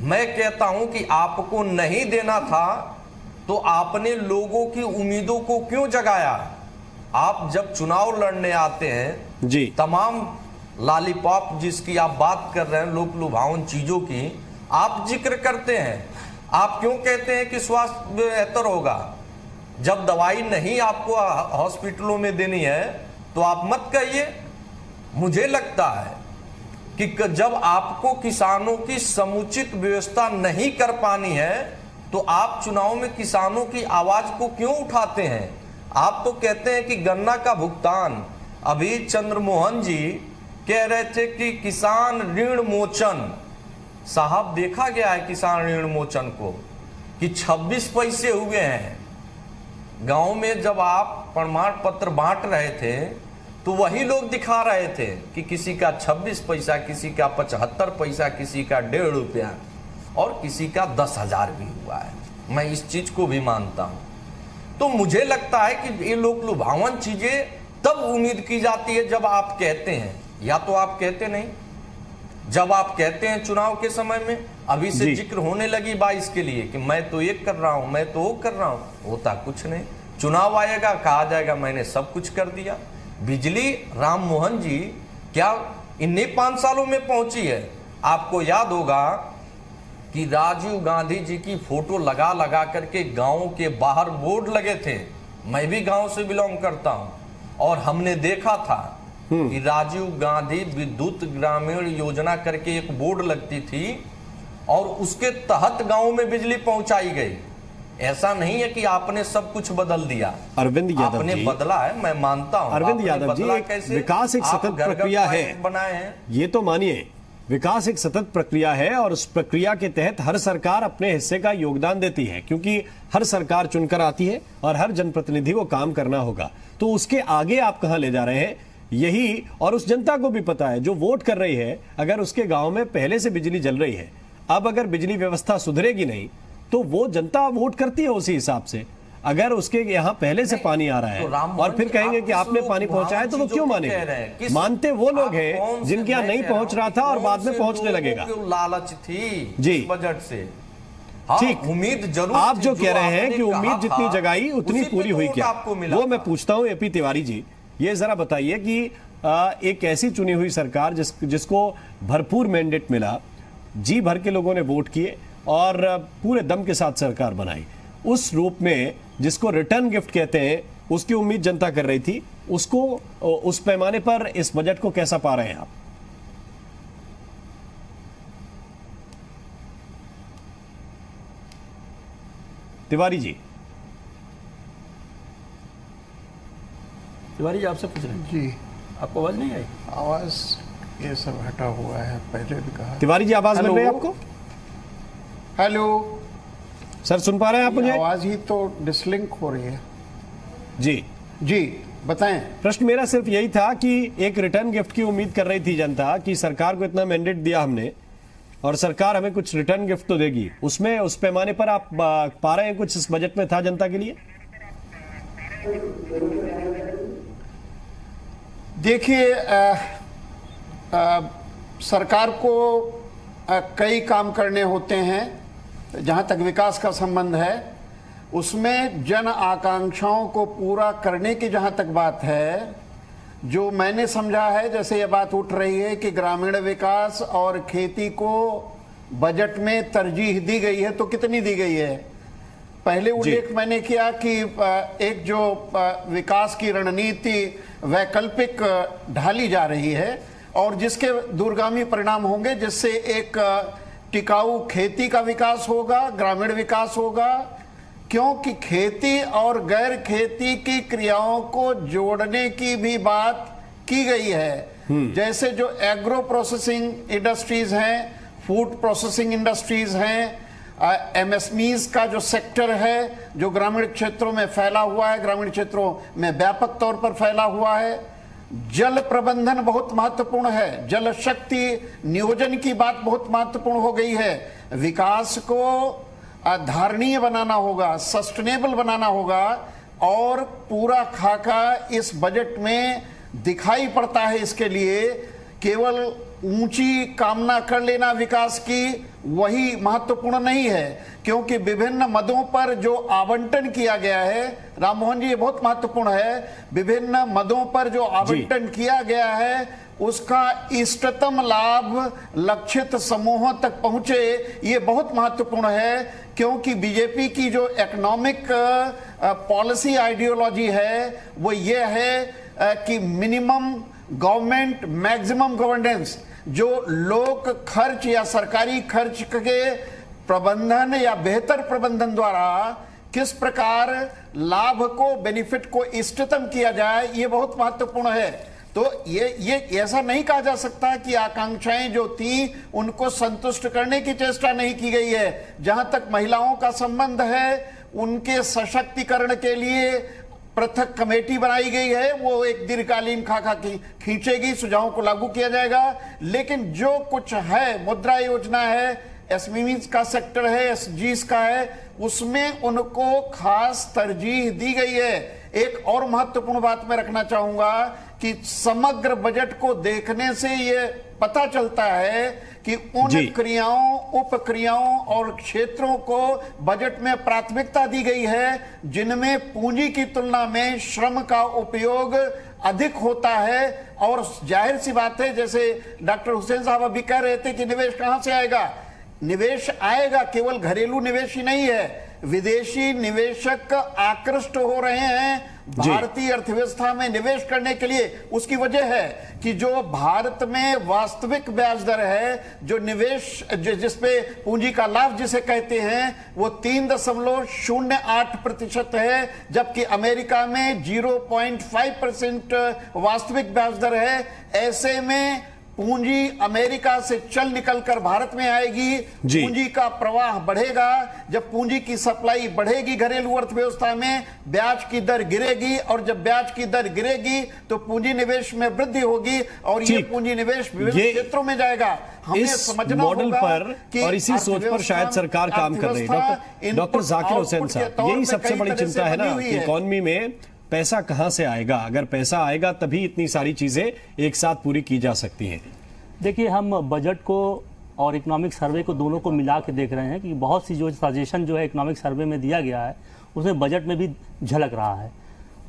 मैं कहता हूँ कि आपको नहीं देना था तो आपने लोगों की उम्मीदों को क्यों जगाया? आप जब चुनाव लड़ने आते हैं जी। तमाम लॉलीपॉप जिसकी आप बात कर रहे हैं लोक लुभावन चीज़ों की आप ज़िक्र करते हैं। आप क्यों कहते हैं कि स्वास्थ्य बेहतर होगा? जब दवाई नहीं आपको हॉस्पिटलों में देनी है तो आप मत कहिए। मुझे लगता है कि जब आपको किसानों की समुचित व्यवस्था नहीं कर पानी है तो आप चुनाव में किसानों की आवाज़ को क्यों उठाते हैं? आप तो कहते हैं कि गन्ना का भुगतान। अभी चंद्रमोहन जी कह रहे थे कि किसान ऋण मोचन। साहब, देखा गया है किसान ऋण मोचन को कि 26 पैसे हुए हैं। गाँव में जब आप प्रमाण पत्र बांट रहे थे तो वही लोग दिखा रहे थे कि किसी का 26 पैसा, किसी का 75 पैसा, किसी का डेढ़ रुपया और किसी का दस हज़ार भी हुआ है। मैं इस चीज़ को भी मानता हूँ। तो मुझे लगता है कि ये लोग लुभावन चीज़ें तब उम्मीद की जाती है जब आप कहते हैं। या तो आप कहते नहीं जब आप कहते हैं चुनाव के समय में अभी से ज़िक्र होने लगी बाईस के लिए कि मैं तो एक कर रहा हूँ मैं तो वो कर रहा हूँ होता कुछ नहीं। चुनाव आएगा कहा जाएगा मैंने सब कुछ कर दिया। बिजली राम मोहन जी क्या इन्हीं पाँच सालों में पहुँची है? आपको याद होगा कि राजीव गांधी जी की फ़ोटो लगा लगा करके गाँव के बाहर बोर्ड लगे थे। मैं भी गाँव से बिलोंग करता हूँ। और हमने देखा था कि राजीव गांधी विद्युत ग्रामीण योजना करके एक बोर्ड लगती थी और उसके तहत गाँव में बिजली पहुंचाई गई। ऐसा नहीं है कि आपने सब कुछ बदल दिया। अरविंद यादव आपने जी। बदला है मैं मानता हूँ। अरविंद यादव जी, एक कैसे? विकास एक सतत प्रक्रिया है। बनाए हैं। ये तो मानिए विकास एक सतत प्रक्रिया है और उस प्रक्रिया के तहत हर सरकार अपने हिस्से का योगदान देती है क्योंकि हर सरकार चुनकर आती है और हर जनप्रतिनिधि को काम करना होगा। तो उसके आगे आप कहा ले जा रहे हैं? यही और उस जनता को भी पता है जो वोट कर रही है अगर उसके गाँव में पहले से बिजली जल रही है अब अगर बिजली व्यवस्था सुधरेगी नहीं तो वो जनता वोट करती है उसी हिसाब से। अगर उसके यहाँ पहले से पानी आ रहा तो है मोहन और फिर कहेंगे कि आपने पानी पहुँचाया तो वो क्यों को माने कह रहे? किस- मानते वो लोग हैं जिनके यहाँ नहीं पहुँच रहा था और बाद में पहुँचने लगेगा। लालच थी जी। बजट से? हाँ, ठीक। उम्मीद ज़रूर आप जो कह रहे हैं कि उम्मीद जितनी जगाई उतनी पूरी तो हुई क्या? वो मैं पूछता हूँ एपी तिवारी जी। ये जरा बताइए कि एक ऐसी चुनी हुई सरकार जिस, जिसको भरपूर मैंडेट मिला, जी भर के लोगों ने वोट किए और पूरे दम के साथ सरकार बनाई। उस रूप में जिसको रिटर्न गिफ्ट कहते हैं, उसकी उम्मीद जनता कर रही थी, उसको उस पैमाने पर इस बजट को कैसा पा रहे हैं आप? तिवारी जी। तिवारी जी आपसे पूछ रहे हैं। जी। आपको आवाज़ नहीं आई? आवाज़ ये सब हटा हुआ है पहले भी कहा। तिवारी जी आवाज़ मिल रही है आपको? हेलो सर सुन पा रहे हैं आप मुझे? आवाज़ ही तो डिसलिंक हो रही है। जी। जी बताएँ। प्रश्न मेरा सिर्फ़ यही था कि एक रिटर्न गिफ्ट की उम्मीद कर रही थी जनता कि सरकार को इतना मैंडेट दिया हमने और सरकार हमें कुछ रिटर्न गिफ्ट तो देगी। उसमें उस पैमाने पर आप पा रहे हैं कुछ इस बजट में था जनता के लिए? देखिए सरकार को आ, कई काम करने होते हैं जहाँ तक विकास का संबंध है उसमें जन आकांक्षाओं को पूरा करने की जहाँ तक बात है जो मैंने समझा है जैसे ये बात उठ रही है कि ग्रामीण विकास और खेती को बजट में तरजीह दी गई है तो कितनी दी गई है? पहले उल्लेख मैंने किया कि एक जो विकास की रणनीति वैकल्पिक ढाली जा रही है और जिसके दूरगामी परिणाम होंगे जिससे एक टिकाऊ खेती का विकास होगा ग्रामीण विकास होगा। क्योंकि खेती और गैर खेती की क्रियाओं को जोड़ने की भी बात की गई है। जैसे जो एग्रो प्रोसेसिंग इंडस्ट्रीज़ हैं फ़ूड प्रोसेसिंग इंडस्ट्रीज़ हैं एमएसमीज का जो सेक्टर है, जो ग्रामीण क्षेत्रों में फैला हुआ है, ग्रामीण क्षेत्रों में व्यापक तौर पर फैला हुआ है। जल प्रबंधन बहुत महत्वपूर्ण है। जल शक्ति नियोजन की बात बहुत महत्वपूर्ण हो गई है। विकास को धारणीय बनाना होगा सस्टेनेबल बनाना होगा और पूरा खाका इस बजट में दिखाई पड़ता है इसके लिए। केवल ऊँची कामना कर लेना विकास की वही महत्वपूर्ण नहीं है क्योंकि विभिन्न मदों पर जो आवंटन किया गया है राम मोहन जी ये बहुत महत्वपूर्ण है विभिन्न मदों पर जो आवंटन किया गया है उसका इष्टतम लाभ लक्षित समूहों तक पहुँचे ये बहुत महत्वपूर्ण है क्योंकि बीजेपी की जो इकोनॉमिक पॉलिसी आइडियोलॉजी है वो ये है कि मिनिमम गवर्नमेंट मैक्सिमम गवर्नेंस जो लोक खर्च या सरकारी खर्च के प्रबंधन या बेहतर प्रबंधन द्वारा किस प्रकार लाभ को बेनिफिट को इष्टतम किया जाए, ये बहुत महत्वपूर्ण है। तो ये ये ऐसा नहीं कहा जा सकता कि आकांक्षाएँ जो थी, उनको संतुष्ट करने की चेष्टा नहीं की गई है। जहाँ तक महिलाओं का संबंध है, उनके सशक्तिकरण के लिए पृथक कमेटी बनाई गई है, वो एक दीर्घकालीन खाका की खींचेगी, सुझावों को लागू किया जाएगा। लेकिन जो कुछ है, मुद्रा योजना है एसमीज का सेक्टर है एस का है, उसमें उनको खास तरजीह दी गई है। एक और महत्वपूर्ण बात मैं रखना चाहूँगा कि समग्र बजट को देखने से ये पता चलता है कि उन क्रियाओं उपक्रियाओं और क्षेत्रों को बजट में प्राथमिकता दी गई है जिनमें पूंजी की तुलना में श्रम का उपयोग अधिक होता है। और ज़ाहिर सी बात है जैसे डॉक्टर हुसैन साहब अभी कह रहे थे कि निवेश कहाँ से आएगा? निवेश आएगा केवल घरेलू निवेश ही नहीं है। विदेशी निवेशक आकृष्ट हो रहे हैं भारतीय अर्थव्यवस्था में निवेश करने के लिए उसकी वजह है कि जो भारत में वास्तविक ब्याज दर है, जो निवेश जिसपे पूंजी का लाभ जिसे कहते हैं, वो तीन दशमलव शून्य आठ प्रतिशत है, जबकि अमेरिका में ज़ीरो पॉइंट फाइव परसेंट वास्तविक ब्याज दर है। ऐसे में पूंजी अमेरिका से चल निकलकर भारत में आएगी। पूंजी का प्रवाह बढ़ेगा। जब पूंजी की सप्लाई बढ़ेगी घरेलू अर्थव्यवस्था में ब्याज की दर गिरेगी और जब ब्याज की दर गिरेगी तो पूंजी निवेश में वृद्धि होगी और ये पूंजी निवेश विभिन्न क्षेत्रों में जाएगा। हमें समझना मॉडल पर और इसी सोच पर शायद सरकार काम कर रही है। डॉक्टर जाकिर हुसैन साहब यही सबसे बड़ी चिंता है ना इकोनॉमी में पैसा कहाँ से आएगा? अगर पैसा आएगा तभी इतनी सारी चीज़ें एक साथ पूरी की जा सकती हैं। देखिए हम बजट को और इकोनॉमिक सर्वे को दोनों को मिला के देख रहे हैं कि बहुत सी जो सजेशन जो है इकोनॉमिक सर्वे में दिया गया है उसमें बजट में भी झलक रहा है।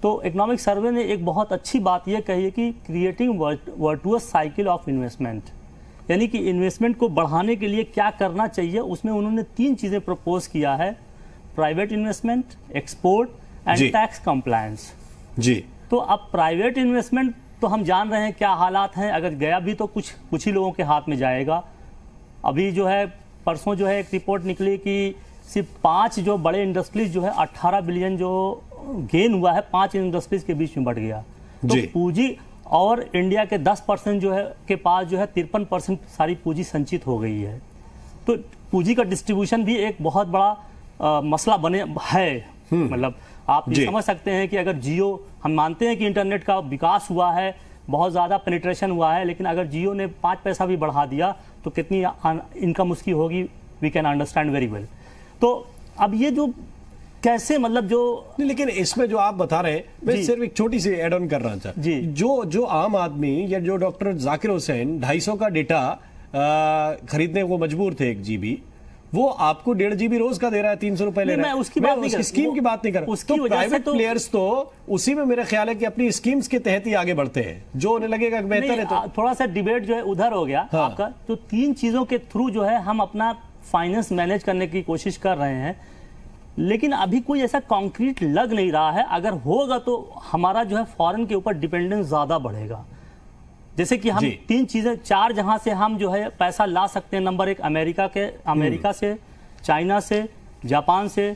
तो इकोनॉमिक सर्वे ने एक बहुत अच्छी बात यह कही है कि creating virtuous cycle of investment यानी कि इन्वेस्टमेंट को बढ़ाने के लिए क्या करना चाहिए उसमें उन्होंने तीन चीज़ें प्रपोज किया है। Private investment export and tax compliance जी। तो अब प्राइवेट इन्वेस्टमेंट तो हम जान रहे हैं क्या हालात हैं। अगर गया भी तो कुछ कुछ ही लोगों के हाथ में जाएगा। अभी जो है परसों जो है एक रिपोर्ट निकली कि सिर्फ़ पाँच जो बड़े इंडस्ट्रीज़ जो है 18 बिलियन जो गेन हुआ है पाँच इंडस्ट्रीज़ के बीच में बढ़ गया। तो। पूंजी और इंडिया के 10 परसेंट जो है के पास जो है तिरपन परसेंट सारी पूंजी संचित हो गई है। तो पूंजी का डिस्ट्रीब्यूशन भी एक बहुत बड़ा अ, मसला बने है। मतलब आप ये समझ सकते हैं कि अगर जियो हम मानते हैं कि इंटरनेट का विकास हुआ है बहुत ज़्यादा पेनिट्रेशन हुआ है लेकिन अगर जियो ने पाँच पैसा भी बढ़ा दिया तो कितनी इनकम उसकी होगी? We can understand very well तो अब ये जो कैसे मतलब जो नहीं लेकिन इसमें जो आप बता रहे हैं मैं सिर्फ़ एक छोटी सी एड ऑन कर रहा था जी। जो जो आम आदमी या जो डॉक्टर जाकिर हुसैन 250 का डेटा खरीदने को मजबूर थे एक जीबी वो आपको डेढ़ जीबी रोज का दे रहा है तीन सौ रुपए ले रहा है। उसकी बात नहीं कर- स्कीम की बात नहीं कर उसकी तो प्राइवेट तो- प्लेयर्स तो उसी में मेरा ख्याल है कि अपनी स्कीम्स के तहत ही आगे बढ़ते हैं। जो उन्हें लगेगा बेहतर है तो थोड़ा सा डिबेट जो है उधर हो गया हाँ। आपका। तो तीन चीज़ों के थ्रू जो है हम अपना फाइनेंस मैनेज करने की कोशिश कर रहे हैं। लेकिन अभी कोई ऐसा कॉन्क्रीट लग नहीं रहा है। अगर होगा तो हमारा जो है फॉरेन के ऊपर डिपेंडेंस ज़्यादा बढ़ेगा। जैसे कि हम तीन चीज़ें चार जहाँ से हम जो है पैसा ला सकते हैं। नंबर एक अमेरिका के अमेरिका से चाइना से जापान से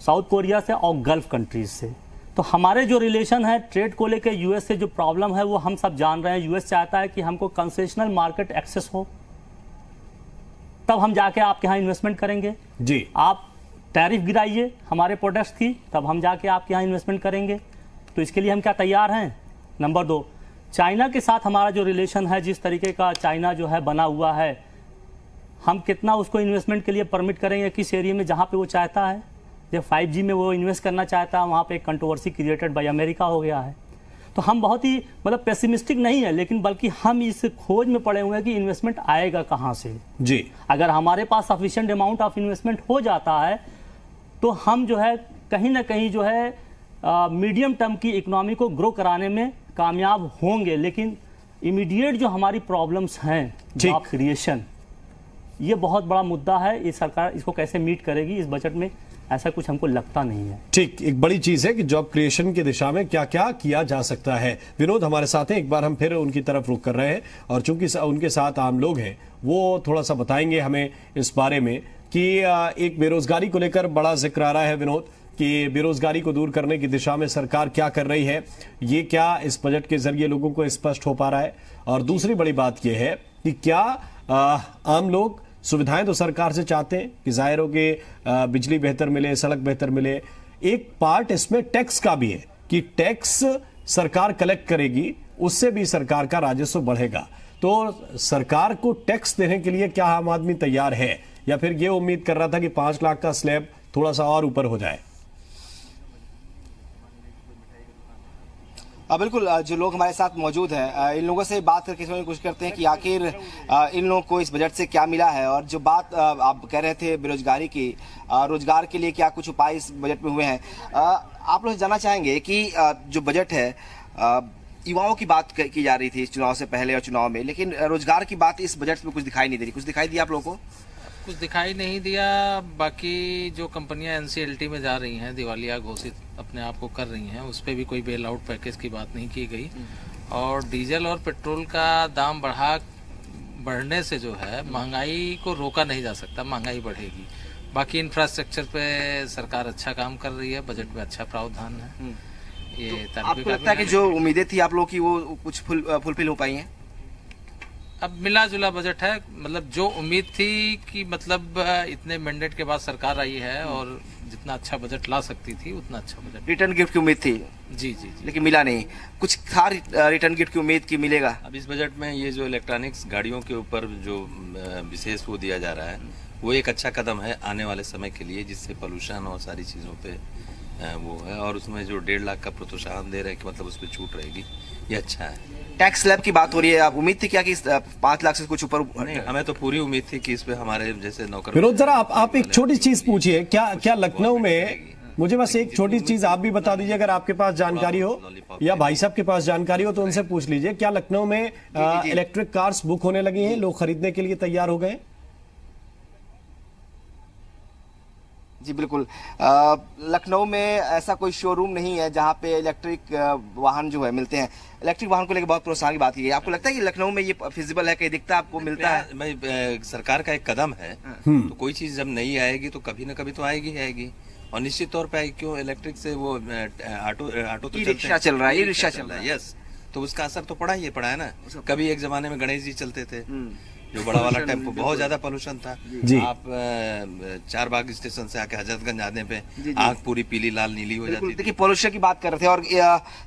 साउथ कोरिया से और गल्फ कंट्रीज़ से। तो हमारे जो रिलेशन है ट्रेड को लेकर यूएस से जो प्रॉब्लम है वो हम सब जान रहे हैं। यूएस चाहता है कि हमको कंसेशनल मार्केट एक्सेस हो। तब हम जाके आपके यहाँ इन्वेस्टमेंट करेंगे। जी। आप टैरिफ गिराइए हमारे प्रोडक्ट्स की तब हम जाके आपके यहाँ इन्वेस्टमेंट करेंगे। तो इसके लिए हम क्या तैयार हैं? नंबर दो चाइना के साथ हमारा जो रिलेशन है जिस तरीके का चाइना जो है बना हुआ है हम कितना उसको इन्वेस्टमेंट के लिए परमिट करेंगे किस एरिया में जहाँ पे वो चाहता है? जब 5G में वो इन्वेस्ट करना चाहता है वहाँ पे एक कंट्रोवर्सी क्रिएटेड बाय अमेरिका हो गया है। तो हम बहुत ही मतलब पेसिमिस्टिक नहीं है लेकिन बल्कि हम इस खोज में पड़े हुए हैं कि इन्वेस्टमेंट आएगा कहाँ से। जी। अगर हमारे पास सफिशिएंट अमाउंट ऑफ़ इन्वेस्टमेंट हो जाता है तो हम जो है कहीं ना कहीं जो है मीडियम टर्म की इकोनॉमी को ग्रो कराने में कामयाब होंगे लेकिन इमीडिएट जो हमारी प्रॉब्लम्स हैं जॉब क्रिएशन ये बहुत बड़ा मुद्दा है। ये सरकार इसको कैसे मीट करेगी इस बजट में ऐसा कुछ हमको लगता नहीं है। ठीक एक बड़ी चीज़ है कि जॉब क्रिएशन की दिशा में क्या क्या किया जा सकता है। विनोद हमारे साथ हैं। एक बार हम फिर उनकी तरफ़ रुक कर रहे हैं और चूँकि उनके साथ आम लोग हैं वो थोड़ा सा बताएँगे हमें इस बारे में कि एक बेरोजगारी को लेकर बड़ा ज़िक्र आ रहा है विनोद। कि बेरोजगारी को दूर करने की दिशा में सरकार क्या कर रही है, ये क्या इस बजट के ज़रिए लोगों को स्पष्ट हो पा रहा है? और दूसरी बड़ी बात यह है कि क्या आम लोग सुविधाएँ तो सरकार से चाहते हैं कि ज़ाहिर हो कि बिजली बेहतर मिले, सड़क बेहतर मिले। एक पार्ट इसमें टैक्स का भी है कि टैक्स सरकार कलेक्ट करेगी, उससे भी सरकार का राजस्व बढ़ेगा। तो सरकार को टैक्स देने के लिए क्या आम आदमी तैयार है? या फिर ये उम्मीद कर रहा था कि पाँच लाख का स्लैब थोड़ा सा और ऊपर हो जाए? बिल्कुल जो लोग हमारे साथ मौजूद हैं इन लोगों से बात करके समझने कोशिश करते हैं कि आखिर इन लोगों को इस बजट से क्या मिला है? और जो बात आप कह रहे थे बेरोजगारी की रोज़गार के लिए क्या कुछ उपाय इस बजट में हुए हैं? आप लोग जानना चाहेंगे कि जो बजट है युवाओं की बात की जा रही थी इस चुनाव से पहले और चुनाव में, लेकिन रोज़गार की बात इस बजट में कुछ दिखाई नहीं दे रही। कुछ दिखाई दिया आप लोगों को? कुछ दिखाई नहीं दिया। बाकी जो कंपनियाँ एनसीएलटी में जा रही हैं दिवालिया घोषित अपने आप को कर रही हैं उस पर भी कोई बेल आउट पैकेज की बात नहीं की गई। और डीजल और पेट्रोल का दाम बढ़ा बढ़ने से जो है महँगाई को रोका नहीं जा सकता महँगाई बढ़ेगी। बाकी इंफ्रास्ट्रक्चर पे सरकार अच्छा काम कर रही है बजट में अच्छा प्रावधान है। ये तारीफी आपको लगता है कि जो उम्मीदें थी आप लोगों की वो कुछ फुल फुलफिल हो पाई हैं? अब मिला जुला बजट है मतलब जो उम्मीद थी कि मतलब इतने मैंडेट के बाद सरकार आई है और जितना अच्छा बजट ला सकती थी उतना अच्छा बजट। रिटर्न गिफ्ट की उम्मीद थी। जी जी जी। लेकिन मिला नहीं। कुछ था रिटर्न गिफ्ट की उम्मीद की मिलेगा? अब इस बजट में ये जो इलेक्ट्रॉनिक्स गाड़ियों के ऊपर जो विशेष वो दिया जा रहा है वो एक अच्छा कदम है आने वाले समय के लिए जिससे पोल्यूशन और सारी चीज़ों पर वो है। और उसमें जो डेढ़ लाख का प्रोत्साहन दे रहे हैं कि मतलब उस पर छूट रहेगी। ये अच्छा है। टैक्स स्लैब की बात हो रही है आप उम्मीद थी क्या कि पाँच लाख से कुछ ऊपर हमें तो पूरी उम्मीद थी कि इस पे हमारे जैसे नौकर विनोद जरा आप आप एक छोटी चीज़ पूछिए क्या क्या लखनऊ में मुझे बस एक छोटी चीज़ आप भी बता दीजिए अगर आपके पास जानकारी हो या भाई साहब के पास जानकारी हो तो उनसे पूछ लीजिए क्या लखनऊ में इलेक्ट्रिक कार्स बुक होने लगी हैं लोग खरीदने के लिए तैयार हो गए? जी बिल्कुल। लखनऊ में ऐसा कोई शोरूम नहीं है जहाँ पे इलेक्ट्रिक वाहन जो है मिलते हैं। इलेक्ट्रिक वाहन को लेकर बहुत प्रोत्साहन की बात की गई। आपको लगता है कि लखनऊ में ये फिजिबल है कहीं दिखता है आपको मिलता है? मैं सरकार का एक कदम है। तो कोई चीज़ जब नहीं आएगी तो कभी ना कभी तो आएगी ही आएगी। और निश्चित तौर पर आएगी क्यों? इलेक्ट्रिक से वो ऑटो ऑटो तो रिक्शा चल रहा है, ई रिक्शा चल रहा है। यस तो उसका असर तो पड़ा ही है पड़ा है ना। कभी एक जमाने में गणेश जी चलते थे। जो बड़ा वाला टेंपो बहुत ज़्यादा पोल्यूशन था। जी। आप चार बाग स्टेशन से आके हजरतगंज आने पे जी। पूरी पीली लाल नीली हो जाती देखिए पोल्यूशन की बात कर रहे थे और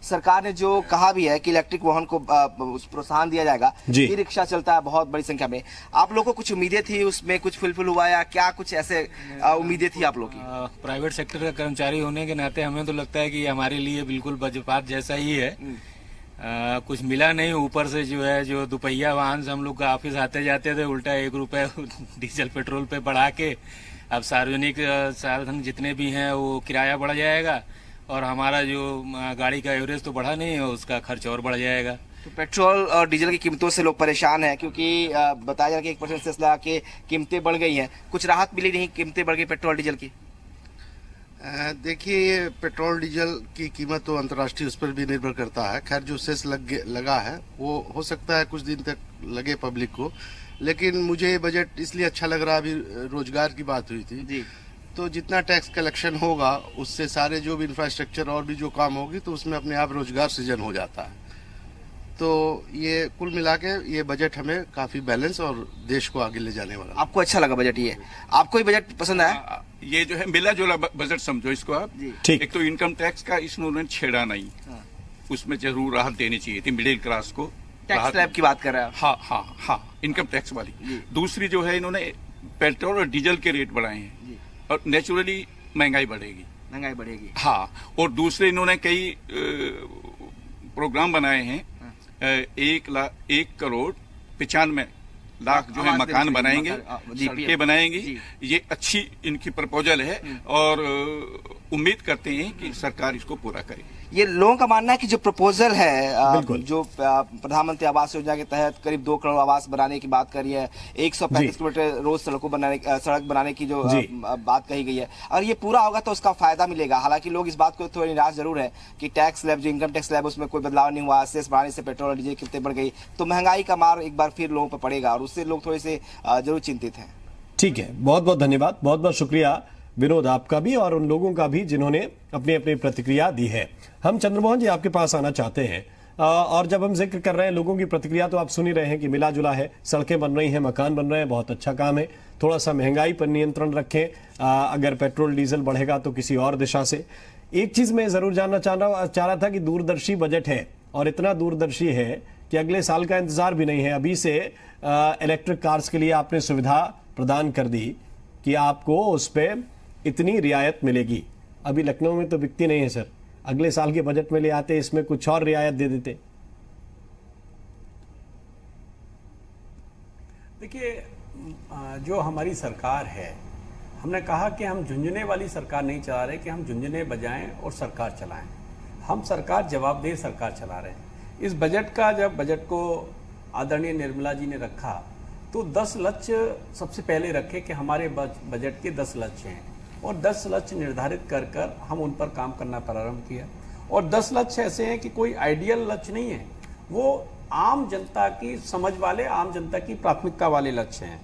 सरकार ने जो कहा भी है कि इलेक्ट्रिक वाहन को प्रोत्साहन दिया जाएगा ई रिक्शा चलता है बहुत बड़ी संख्या में। आप लोगों को कुछ उम्मीदें थी उसमें? कुछ फुलफिल हुआ या क्या कुछ ऐसे उम्मीदें थी आप लोग की? प्राइवेट सेक्टर का कर्मचारी होने के नाते हमें तो लगता है की हमारे लिए बिल्कुल वज्रपात जैसा ही है। आ, कुछ मिला नहीं ऊपर से जो है जो दोपहिया वाहन से हम लोग ऑफ़िस आते जाते थे उल्टा एक रुपए [laughs] डीजल पेट्रोल पे बढ़ा के अब सार्वजनिक साधन जितने भी हैं वो किराया बढ़ जाएगा और हमारा जो गाड़ी का एवरेज तो बढ़ा नहीं है उसका खर्च और बढ़ जाएगा। तो पेट्रोल और डीजल की कीमतों से लोग परेशान हैं क्योंकि बताया जा रहा कि एक परसेंट से के कीमतें बढ़ गई हैं। कुछ राहत मिली नहीं कीमतें बढ़ गई पेट्रोल डीजल की? देखिए ये पेट्रोल डीजल की कीमत तो अंतर्राष्ट्रीय उस पर भी निर्भर करता है। खैर जो सेस लग लगा है वो हो सकता है कुछ दिन तक लगे पब्लिक को। लेकिन मुझे ये बजट इसलिए अच्छा लग रहा है अभी रोज़गार की बात हुई थी। जी। तो जितना टैक्स कलेक्शन होगा उससे सारे जो भी इंफ्रास्ट्रक्चर और भी जो काम होगी तो उसमें अपने आप रोज़गार सृजन हो जाता है। तो ये कुल मिला के ये बजट हमें काफ़ी बैलेंस और देश को आगे ले जाने वाला आपको अच्छा लगा बजट ये? आपको ये बजट पसंद आया? ये जो है मिला जुला बजट समझो इसको आप। ठीक। एक तो इनकम टैक्स का इसने छेड़ा नहीं। उसमें ज़रूर राहत देनी चाहिए थी मिडिल क्लास को। टैक्स स्लैब की बात कर रहे हैं हाँ हाँ हाँ इनकम टैक्स वाली। दूसरी जो है इन्होंने पेट्रोल और डीजल के रेट बढ़ाए हैं। और नेचुरली महँगाई बढ़ेगी। महँगाई बढ़ेगी। हाँ और दूसरे इन्होंने कई प्रोग्राम बनाए हैं। एक लाख एक करोड़ पिचानवे लाख जो है मकान बनाएँगे सड़कें बनाएँगे। बनाएँगी ये अच्छी इनकी प्रपोजल है और उम्मीद करते हैं कि सरकार इसको पूरा करे। ये लोगों का मानना है कि जो प्रपोजल है जो प्रधानमंत्री आवास योजना के तहत करीब दो करोड़ आवास बनाने की बात करी है एक सौ पैंतीस किलोमीटर रोज सड़कों बनाने सड़क बनाने की जो बात कही गई है। और ये पूरा होगा तो उसका फ़ायदा मिलेगा। हालाँकि लोग इस बात को थोड़ा निराश ज़रूर है कि टैक्स लैब जो इनकम टैक्स स्लैब उसमें कोई बदलाव नहीं हुआ। सेस बढ़ाने से पेट्रोल और डीजल की कीमतें बढ़ गई। तो महँगाई का मार एक बार फिर लोगों पर पड़ेगा और उससे लोग थोड़े से ज़रूर चिंतित हैं। ठीक है। बहुत बहुत धन्यवाद। बहुत बहुत शुक्रिया विनोद आपका भी और उन लोगों का भी जिन्होंने अपनी अपनी प्रतिक्रिया दी है। हम चंद्रमोहन जी आपके पास आना चाहते हैं। और जब हम ज़िक्र कर रहे हैं लोगों की प्रतिक्रिया तो आप सुन ही रहे हैं कि मिला जुला है। सड़कें बन रही हैं, मकान बन रहे हैं, बहुत अच्छा काम है। थोड़ा सा महँगाई पर नियंत्रण रखें। अगर पेट्रोल, डीजल बढ़ेगा तो किसी और दिशा से। एक चीज़ मैं ज़रूर जानना चाह रहा चाह रहा था कि दूरदर्शी बजट है और इतना दूरदर्शी है कि अगले साल का इंतज़ार भी नहीं है। अभी से इलेक्ट्रिक कार्स के लिए आपने सुविधा प्रदान कर दी कि आपको उस पर इतनी रियायत मिलेगी। अभी लखनऊ में तो बिकती नहीं है, सर। अगले साल के बजट में ले आते, इसमें कुछ और रियायत दे देते। देखिए जो हमारी सरकार है, हमने कहा कि हम झुंझुने वाली सरकार नहीं चला रहे, कि हम झुंझुने बजाएँ और सरकार चलाएँ। हम सरकार जवाबदेह सरकार चला रहे हैं। इस बजट का, जब बजट को आदरणीय निर्मला जी ने रखा तो 10 लक्ष्य सबसे पहले रखे कि हमारे बजट के 10 लक्ष्य हैं। और 10 लक्ष्य निर्धारित कर कर हम उन पर काम करना प्रारंभ किया। और 10 लक्ष्य ऐसे हैं कि कोई आइडियल लक्ष्य नहीं है। वो आम जनता की समझ वाले, आम जनता की प्राथमिकता वाले लक्ष्य हैं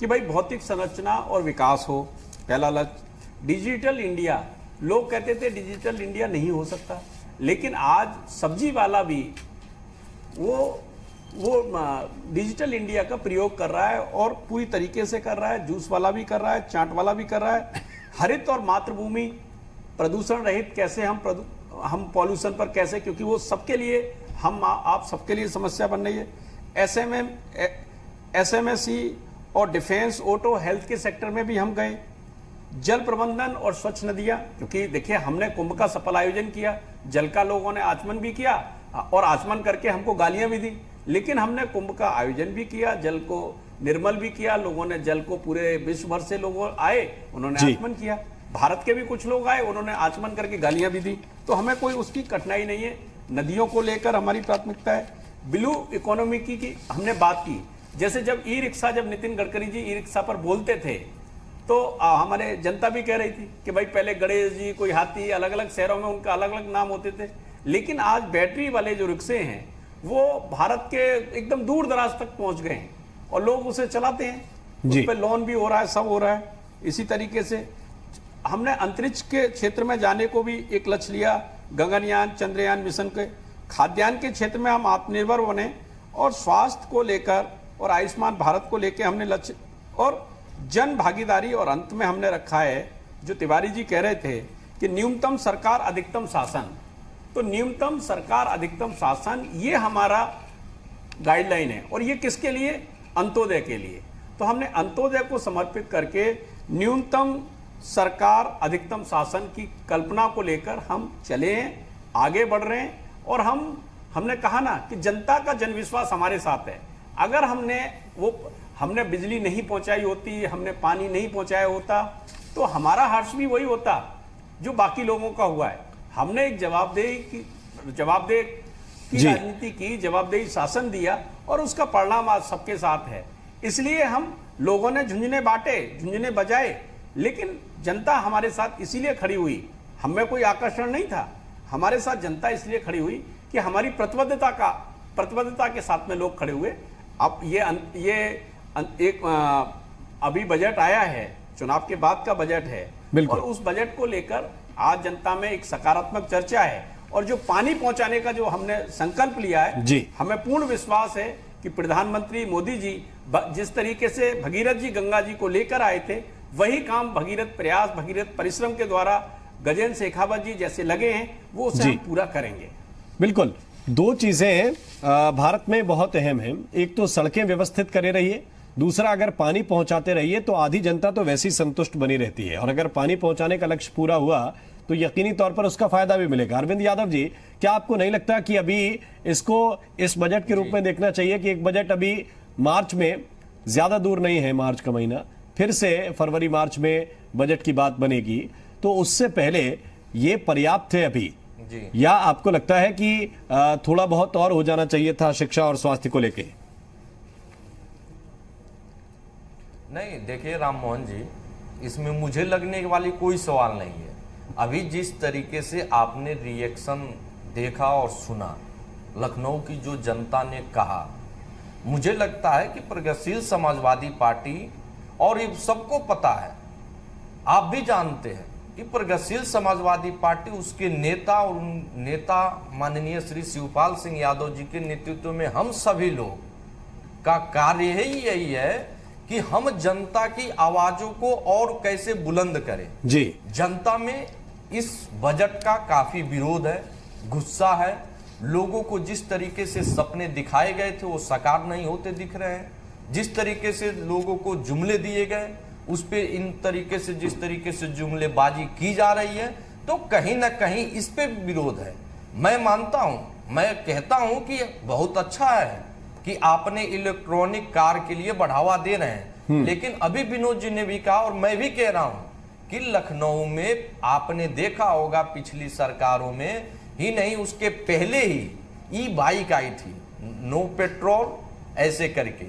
कि भाई भौतिक संरचना और विकास हो। पहला लक्ष्य डिजिटल इंडिया लोग कहते थे डिजिटल इंडिया नहीं हो सकता। लेकिन आज सब्ज़ी वाला भी वो वो डिजिटल इंडिया का प्रयोग कर रहा है और पूरी तरीके से कर रहा है। जूस वाला भी कर रहा है, चाट वाला भी कर रहा है। हरित और मातृभूमि प्रदूषण रहित कैसे हम प्रदू, हम पॉल्यूशन पर कैसे, क्योंकि वो सबके लिए, हम आ- आप सबके लिए समस्या बन रही है। S M M S M S C और डिफेंस ऑटो हेल्थ के सेक्टर में भी हम गए। जल प्रबंधन और स्वच्छ नदियाँ, क्योंकि देखिए, हमने कुंभ का सफल आयोजन किया, जल का लोगों ने आचमन भी किया, और आचमन करके हमको गालियाँ भी दी। लेकिन हमने कुंभ का आयोजन भी किया, जल को निर्मल भी किया लोगों ने जल को पूरे विश्व भर से लोग आए उन्होंने आचमन किया। भारत के भी कुछ लोग आए उन्होंने आचमन करके गालियाँ भी दी। तो हमें कोई उसकी कठिनाई नहीं है। नदियों को लेकर हमारी प्राथमिकता है। ब्लू इकोनॉमी की, की हमने बात की। जैसे जब ई रिक्शा जब नितिन गडकरी जी ई रिक्शा पर बोलते थे तो आ, हमारे जनता भी कह रही थी कि भाई पहले गणेश जी कोई हाथी अलग अलग शहरों में उनका अलग अलग नाम होते थे। लेकिन आज बैटरी वाले जो रिक्शे हैं वो भारत के एकदम दूर दराज तक पहुँच गए हैं। और लोग उसे चलाते हैं। उस जी। पर लोन भी हो रहा है सब हो रहा है। इसी तरीके से हमने अंतरिक्ष के क्षेत्र में जाने को भी एक लक्ष्य लिया गगनयान चंद्रयान मिशन के खाद्यान्न के क्षेत्र में हम आत्मनिर्भर बने और स्वास्थ्य को लेकर और आयुष्मान भारत को लेकर हमने लक्ष्य और जन भागीदारी और अंत में हमने रखा है जो तिवारी जी कह रहे थे कि न्यूनतम सरकार अधिकतम शासन। तो न्यूनतम सरकार अधिकतम शासन ये हमारा गाइडलाइन है। और ये किसके लिए? अंत्योदय के लिए। तो हमने अंत्योदय को समर्पित करके न्यूनतम सरकार अधिकतम शासन की कल्पना को लेकर हम चले हैं आगे बढ़ रहे हैं और हम हमने कहा ना कि जनता का जनविश्वास हमारे साथ है। अगर हमने वो हमने बिजली नहीं पहुंचाई होती हमने पानी नहीं पहुँचाया होता तो हमारा हर्ष भी वही होता जो बाकी लोगों का हुआ है। हमने एक जवाबदेही की जवाबदेह की राजनीति की जवाबदेही शासन दिया और उसका परिणाम आज सबके साथ है। इसलिए हम लोगों ने झुंझुने बांटे झुंझुने बजाए लेकिन जनता हमारे साथ इसीलिए खड़ी हुई। हमें कोई आकर्षण नहीं था। हमारे साथ जनता इसलिए खड़ी हुई कि हमारी प्रतिबद्धता का प्रतिबद्धता के साथ में लोग खड़े हुए। अब ये अन- ये अन- एक अ, अभी बजट आया है चुनाव के बाद का बजट है। और उस बजट को लेकर आज जनता में एक सकारात्मक चर्चा है। और जो पानी पहुँचाने का जो हमने संकल्प लिया है जी। हमें पूर्ण विश्वास है कि प्रधानमंत्री मोदी जी जिस तरीके से भगीरथ जी गंगा जी को लेकर आए थे वही काम भगीरथ प्रयास भगीरथ परिश्रम के द्वारा गजेंद्र शेखावत जी जैसे लगे हैं वो उसे हम पूरा करेंगे। बिल्कुल। दो चीज़ें भारत में बहुत अहम हैं। एक तो सड़कें व्यवस्थित करे रहिए दूसरा अगर पानी पहुंचाते रहिए तो आधी जनता तो वैसे संतुष्ट बनी रहती है। और अगर पानी पहुँचाने का लक्ष्य पूरा हुआ तो यकीनी तौर पर उसका फ़ायदा भी मिलेगा। अरविंद यादव जी क्या आपको नहीं लगता कि अभी इसको इस बजट के रूप में देखना चाहिए कि एक बजट अभी मार्च में ज़्यादा दूर नहीं है मार्च का महीना फिर से फरवरी मार्च में बजट की बात बनेगी। तो उससे पहले ये पर्याप्त है अभी? जी। या आपको लगता है कि थोड़ा बहुत और हो जाना चाहिए था शिक्षा और स्वास्थ्य को लेके? नहीं देखिए राम मोहन जी इसमें मुझे लगने वाली कोई सवाल नहीं है। अभी जिस तरीके से आपने रिएक्शन देखा और सुना, लखनऊ की जो जनता ने कहा, मुझे लगता है कि प्रगतिशील समाजवादी पार्टी और ये सबको पता है। आप भी जानते हैं कि प्रगतिशील समाजवादी पार्टी उसके नेता और उन नेता माननीय श्री शिवपाल सिंह यादव जी के नेतृत्व में हम सभी लोग का कार्य ही यही है कि हम जनता की आवाजों को और कैसे बुलंद करें। जी। जनता में इस बजट का काफ़ी विरोध है गुस्सा है। लोगों को जिस तरीके से सपने दिखाए गए थे वो साकार नहीं होते दिख रहे हैं। जिस तरीके से लोगों को जुमले दिए गए उस पे इन तरीके से जिस तरीके से जुमलेबाजी की जा रही है तो कहीं ना कहीं इस पर विरोध है। मैं मानता हूँ मैं कहता हूँ कि बहुत अच्छा है। कि आपने इलेक्ट्रॉनिक कार के लिए बढ़ावा दे रहे हैं। लेकिन अभी विनोद जी ने भी कहा और मैं भी कह रहा हूँ कि लखनऊ में आपने देखा होगा पिछली सरकारों में ही नहीं उसके पहले ही ई बाइक आई थी। नो पेट्रोल ऐसे करके।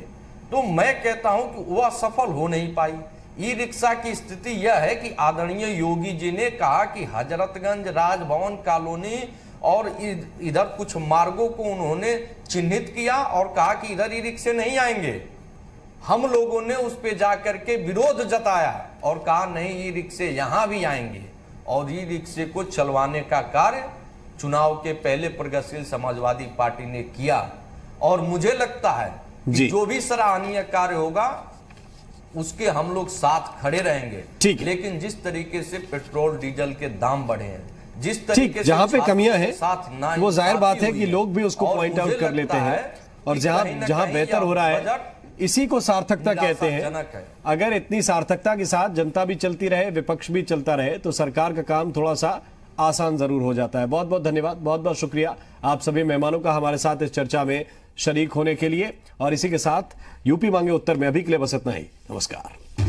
तो मैं कहता हूँ कि वह सफल हो नहीं पाई। ई रिक्शा की स्थिति यह है कि आदरणीय योगी जी ने कहा कि हजरतगंज राजभवन कॉलोनी और इधर कुछ मार्गों को उन्होंने चिन्हित किया और कहा कि इधर ई रिक्शे नहीं आएँगे। हम लोगों ने उस पर जाकर के विरोध जताया और कहा नहीं ई रिक्शे यहाँ भी आएँगे। और ई रिक्शे को चलवाने का कार्य चुनाव के पहले प्रगतिशील समाजवादी पार्टी ने किया। और मुझे लगता है कि जो। भी सराहनीय कार्य होगा उसके हम लोग साथ खड़े रहेंगे। ठीक लेकिन जिस तरीके से पेट्रोल डीजल के दाम बढ़े हैं जिस ठीक तरीके से जहाँ पे कमियाँ हैं वो ज़ाहिर बात है कि लोग भी उसको पॉइंट आउट कर लेते हैं। और जहाँ जहाँ बेहतर हो रहा है इसी को सार्थकता कहते हैं। है। अगर इतनी सार्थकता के साथ जनता भी चलती रहे विपक्ष भी चलता रहे तो सरकार का काम थोड़ा सा आसान ज़रूर हो जाता है। बहुत बहुत धन्यवाद बहुत बहुत शुक्रिया आप सभी मेहमानों का हमारे साथ इस चर्चा में शरीक होने के लिए। और इसी के साथ यूपी मांगे उत्तर में अभी के लिए बस इतना ही। नमस्कार।